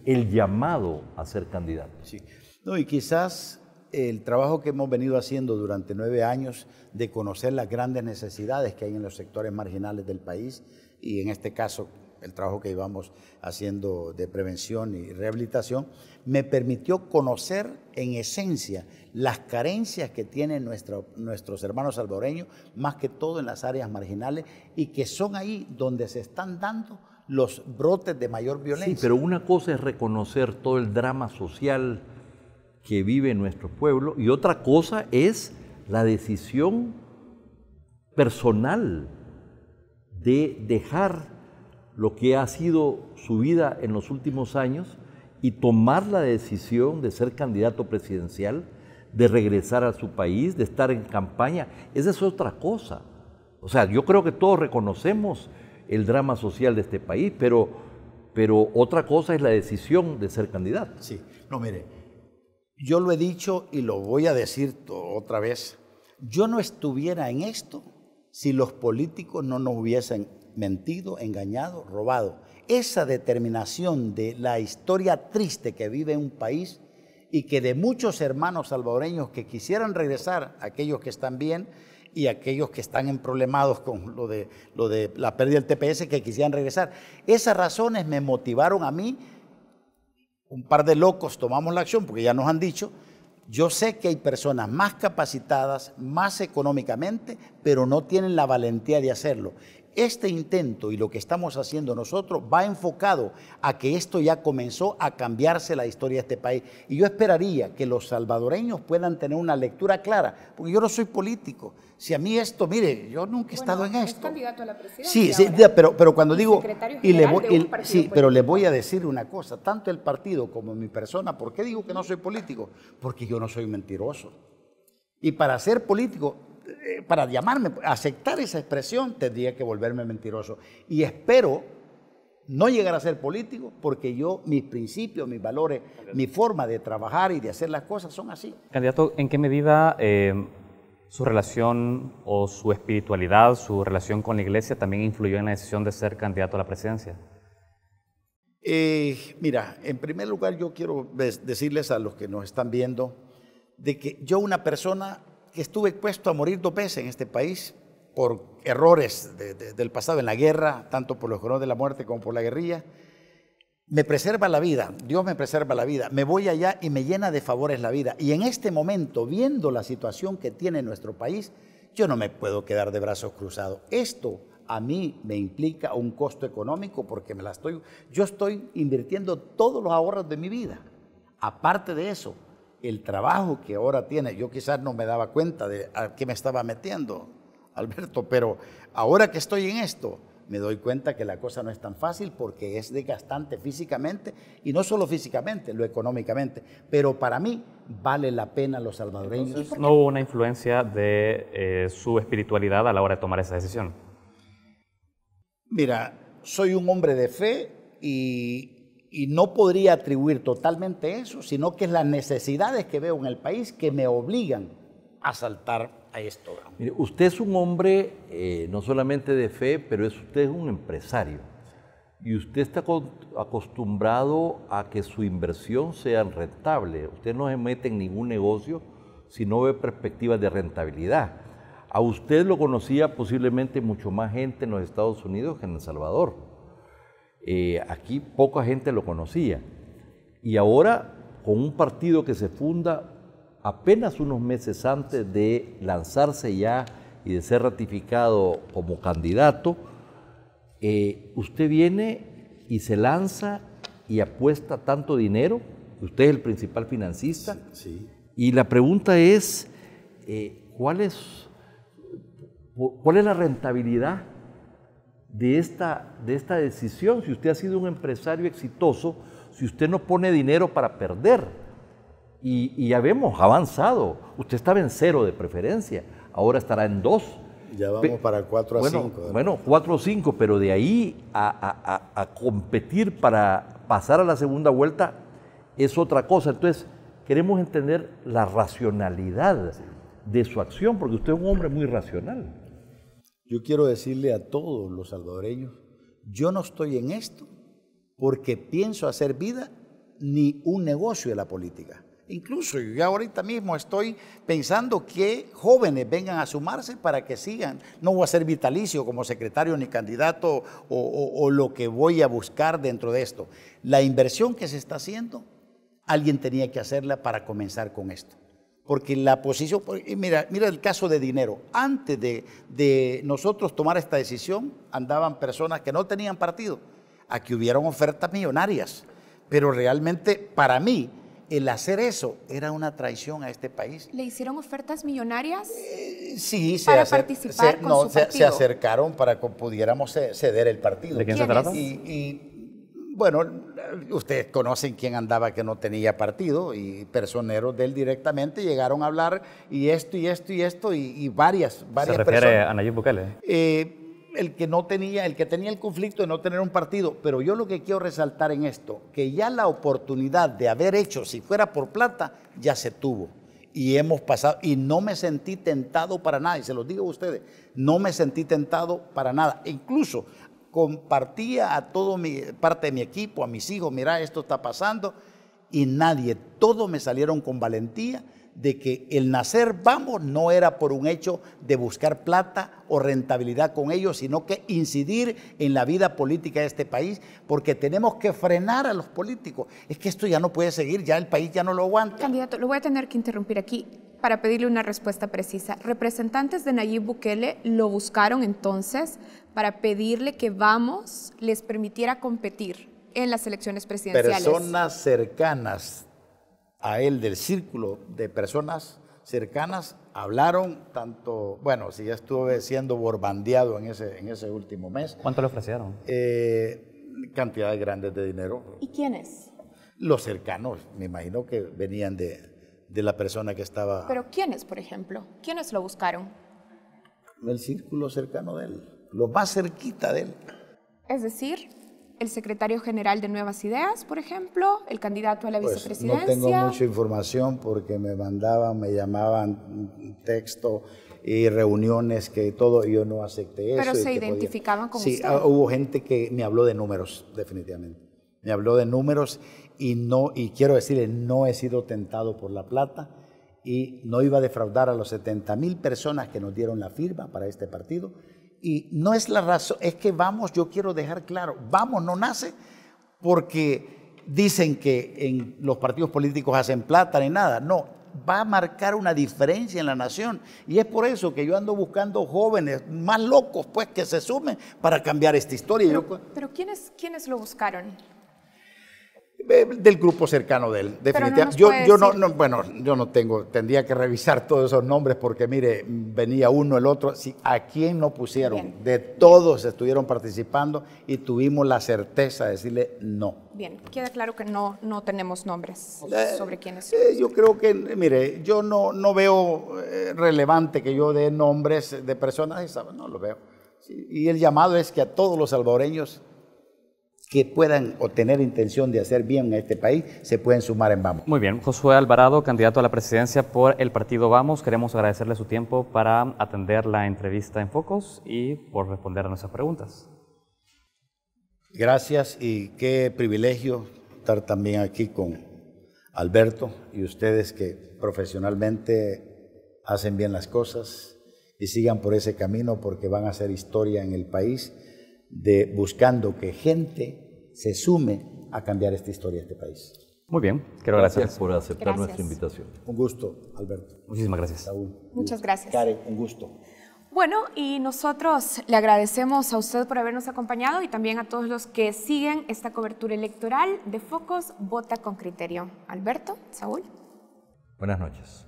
el llamado a ser candidato? Sí. No, y quizás el trabajo que hemos venido haciendo durante nueve años de conocer las grandes necesidades que hay en los sectores marginales del país y en este caso el trabajo que íbamos haciendo de prevención y rehabilitación, me permitió conocer en esencia las carencias que tienen nuestros hermanos salvadoreños, más que todo en las áreas marginales, y que son ahí donde se están dando los brotes de mayor violencia. Sí, pero una cosa es reconocer todo el drama social que vive nuestro pueblo y otra cosa es la decisión personal de dejar lo que ha sido su vida en los últimos años y tomar la decisión de ser candidato presidencial, de regresar a su país, de estar en campaña. Esa es otra cosa. O sea, yo creo que todos reconocemos el drama social de este país, pero, pero otra cosa es la decisión de ser candidato. Sí, no, mire, yo lo he dicho y lo voy a decir otra vez. Yo no estuviera en esto si los políticos no nos hubiesen mentido, engañado, robado. Esa determinación de la historia triste que vive un país y que de muchos hermanos salvadoreños que quisieran regresar, aquellos que están bien y aquellos que están en problemados con lo de, lo de la pérdida del TPS, que quisieran regresar. Esas razones me motivaron a mí. Un par de locos tomamos la acción, porque ya nos han dicho, yo sé que hay personas más capacitadas, más económicamente, pero no tienen la valentía de hacerlo. Este intento y lo que estamos haciendo nosotros va enfocado a que esto ya comenzó a cambiarse la historia de este país. Y yo esperaría que los salvadoreños puedan tener una lectura clara, porque yo no soy político. Si a mí esto, mire, yo nunca he estado en esto. candidato a la presidencia. Sí, sí pero, pero cuando digo... Y le voy, sí, pero le voy a decir una cosa, tanto el partido como mi persona, ¿por qué digo que no soy político? Porque yo no soy mentiroso. Y para ser político para llamarme, aceptar esa expresión, tendría que volverme mentiroso. Y espero no llegar a ser político porque yo, mis principios, mis valores, mi forma de trabajar y de hacer las cosas son así. Candidato, ¿en qué medida eh, su relación o su espiritualidad, su relación con la iglesia también influyó en la decisión de ser candidato a la presidencia? Eh, mira, en primer lugar yo quiero decirles a los que nos están viendo de que yo una persona que estuve expuesto a morir dos veces en este país por errores del pasado en la guerra, tanto por los horrores de la muerte como por la guerrilla, me preserva la vida, Dios me preserva la vida, me voy allá y me llena de favores la vida. Y en este momento, viendo la situación que tiene nuestro país, yo no me puedo quedar de brazos cruzados. Esto a mí me implica un costo económico porque me la estoy, yo estoy invirtiendo todos los ahorros de mi vida. Aparte de eso, el trabajo que ahora tiene, yo quizás no me daba cuenta de a qué me estaba metiendo, Alberto, pero ahora que estoy en esto, me doy cuenta que la cosa no es tan fácil porque es desgastante físicamente y no solo físicamente, lo económicamente. Pero para mí vale la pena los salvadoreños. ¿No hubo una influencia de eh, su espiritualidad a la hora de tomar esa decisión? Mira, soy un hombre de fe y, y no podría atribuir totalmente eso, sino que es las necesidades que veo en el país que me obligan a saltar a esto. Mire, usted es un hombre eh, no solamente de fe, pero es usted es un empresario. Y usted está acostumbrado a que su inversión sea rentable. Usted no se mete en ningún negocio si no ve perspectivas de rentabilidad. A usted lo conocía posiblemente mucho más gente en los Estados Unidos que en El Salvador. Eh, aquí poca gente lo conocía. Y ahora, con un partido que se funda apenas unos meses antes de lanzarse ya y de ser ratificado como candidato, eh, usted viene y se lanza y apuesta tanto dinero, usted es el principal financista, y la pregunta es, eh, ¿cuál, es, ¿cuál es la rentabilidad de esta, de esta decisión? Si usted ha sido un empresario exitoso, si usted no pone dinero para perder, y, ya vemos, avanzado. Usted estaba en cero de preferencia, ahora estará en dos. Ya vamos para 4 a 5. Bueno, 4 o 5, pero de ahí a, competir para pasar a la segunda vuelta es otra cosa. Entonces, queremos entender la racionalidad de su acción, porque usted es un hombre muy racional. Yo quiero decirle a todos los salvadoreños, yo no estoy en esto porque pienso hacer vida ni un negocio de la política. Incluso yo ahorita mismo estoy pensando que jóvenes vengan a sumarse para que sigan. No voy a ser vitalicio como secretario ni candidato o, lo que voy a buscar dentro de esto. La inversión que se está haciendo, alguien tenía que hacerla para comenzar con esto. Porque la posición, mira, mira el caso de dinero. Antes de, de nosotros tomar esta decisión, andaban personas que no tenían partido. Aquí hubieron ofertas millonarias. Pero realmente para mí, el hacer eso era una traición a este país. ¿Le hicieron ofertas millonarias? Eh, sí, para participar se, con se, acercaron para que pudiéramos ceder el partido. ¿De quién se trata? Y, bueno, ustedes conocen quién andaba que no tenía partido y personeros de él directamente llegaron a hablar y esto y esto y esto y, varias, varias ¿Se refiere a Nayib Bukele? Eh, el que no tenía, el que tenía el conflicto de no tener un partido, pero yo lo que quiero resaltar en esto, que ya la oportunidad de haber hecho, si fuera por plata, ya se tuvo. Y hemos pasado, y no me sentí tentado para nada, y se los digo a ustedes, no me sentí tentado para nada. incluso compartía a todo mi, parte de mi equipo, a mis hijos, mira, esto está pasando, y nadie, todos me salieron con valentía de que el nacer vamos no era por un hecho de buscar plata o rentabilidad con ellos, sino que incidir en la vida política de este país, porque tenemos que frenar a los políticos. Es que esto ya no puede seguir, ya el país ya no lo aguanta. Candidato, lo voy a tener que interrumpir aquí para pedirle una respuesta precisa. Representantes de Nayib Bukele lo buscaron entonces para pedirle que Vamos les permitiera competir en las elecciones presidenciales. Personas cercanas a él del círculo de personas cercanas hablaron tanto, bueno, si ya estuve siendo borbandeado en ese, en ese último mes. ¿Cuánto le ofrecieron? Eh, cantidades grandes de dinero. ¿Y quiénes? Los cercanos, me imagino que venían de, de la persona que estaba... ¿Pero quiénes, por ejemplo? ¿Quiénes lo buscaron? el círculo cercano de él, lo más cerquita de él. Es decir, el secretario general de Nuevas Ideas, por ejemplo, el candidato a la Pues, vicepresidencia. no tengo mucha información porque me mandaban, me llamaban texto y reuniones que todo, yo no acepté eso. Pero se que podía- identificaban con Sí, usted. hubo gente que me habló de números, definitivamente. Me habló de números y no, y quiero decirle, no he sido tentado por la plata y no iba a defraudar a los 70 mil personas que nos dieron la firma para este partido. Y no es la razón, es que vamos, yo quiero dejar claro, vamos no nace porque dicen que en los partidos políticos hacen plata ni nada. No, va a marcar una diferencia en la nación. Y es por eso que yo ando buscando jóvenes más locos, pues, que se sumen para cambiar esta historia. Yo- Pero ¿quiénes, ¿quiénes lo buscaron? Eh, del grupo cercano de él, no definitivamente. yo, yo no, bueno, yo no tengo, tendría que revisar todos esos nombres porque mire, venía uno, el otro, sí, ¿a quién no pusieron? Bien. De todos estuvieron participando y tuvimos la certeza de decirle no. Bien, queda claro que no, no tenemos nombres Eh, sobre quiénes. eh, yo creo que, mire, yo no, no veo eh, relevante que yo dé nombres de personas, no lo veo. Sí, y el llamado es que a todos los salvadoreños que puedan o tener intención de hacer bien a este país, se pueden sumar en Vamos. Muy bien, Josué Alvarado, candidato a la presidencia por el partido Vamos. Queremos agradecerle su tiempo para atender la entrevista en Focos y por responder a nuestras preguntas. Gracias y qué privilegio estar también aquí con Alberto y ustedes que profesionalmente hacen bien las cosas y sigan por ese camino porque van a hacer historia en el país de buscando que gente se sume a cambiar esta historia de este país. Muy bien, quiero Gracias por aceptar Gracias. nuestra invitación. Un gusto, Alberto. Muchísimas gracias. Saúl. Muchas gracias. Karen, un gusto. Bueno, y nosotros le agradecemos a usted por habernos acompañado y también a todos los que siguen esta cobertura electoral de Focos Vota con Criterio. Alberto, Saúl. Buenas noches.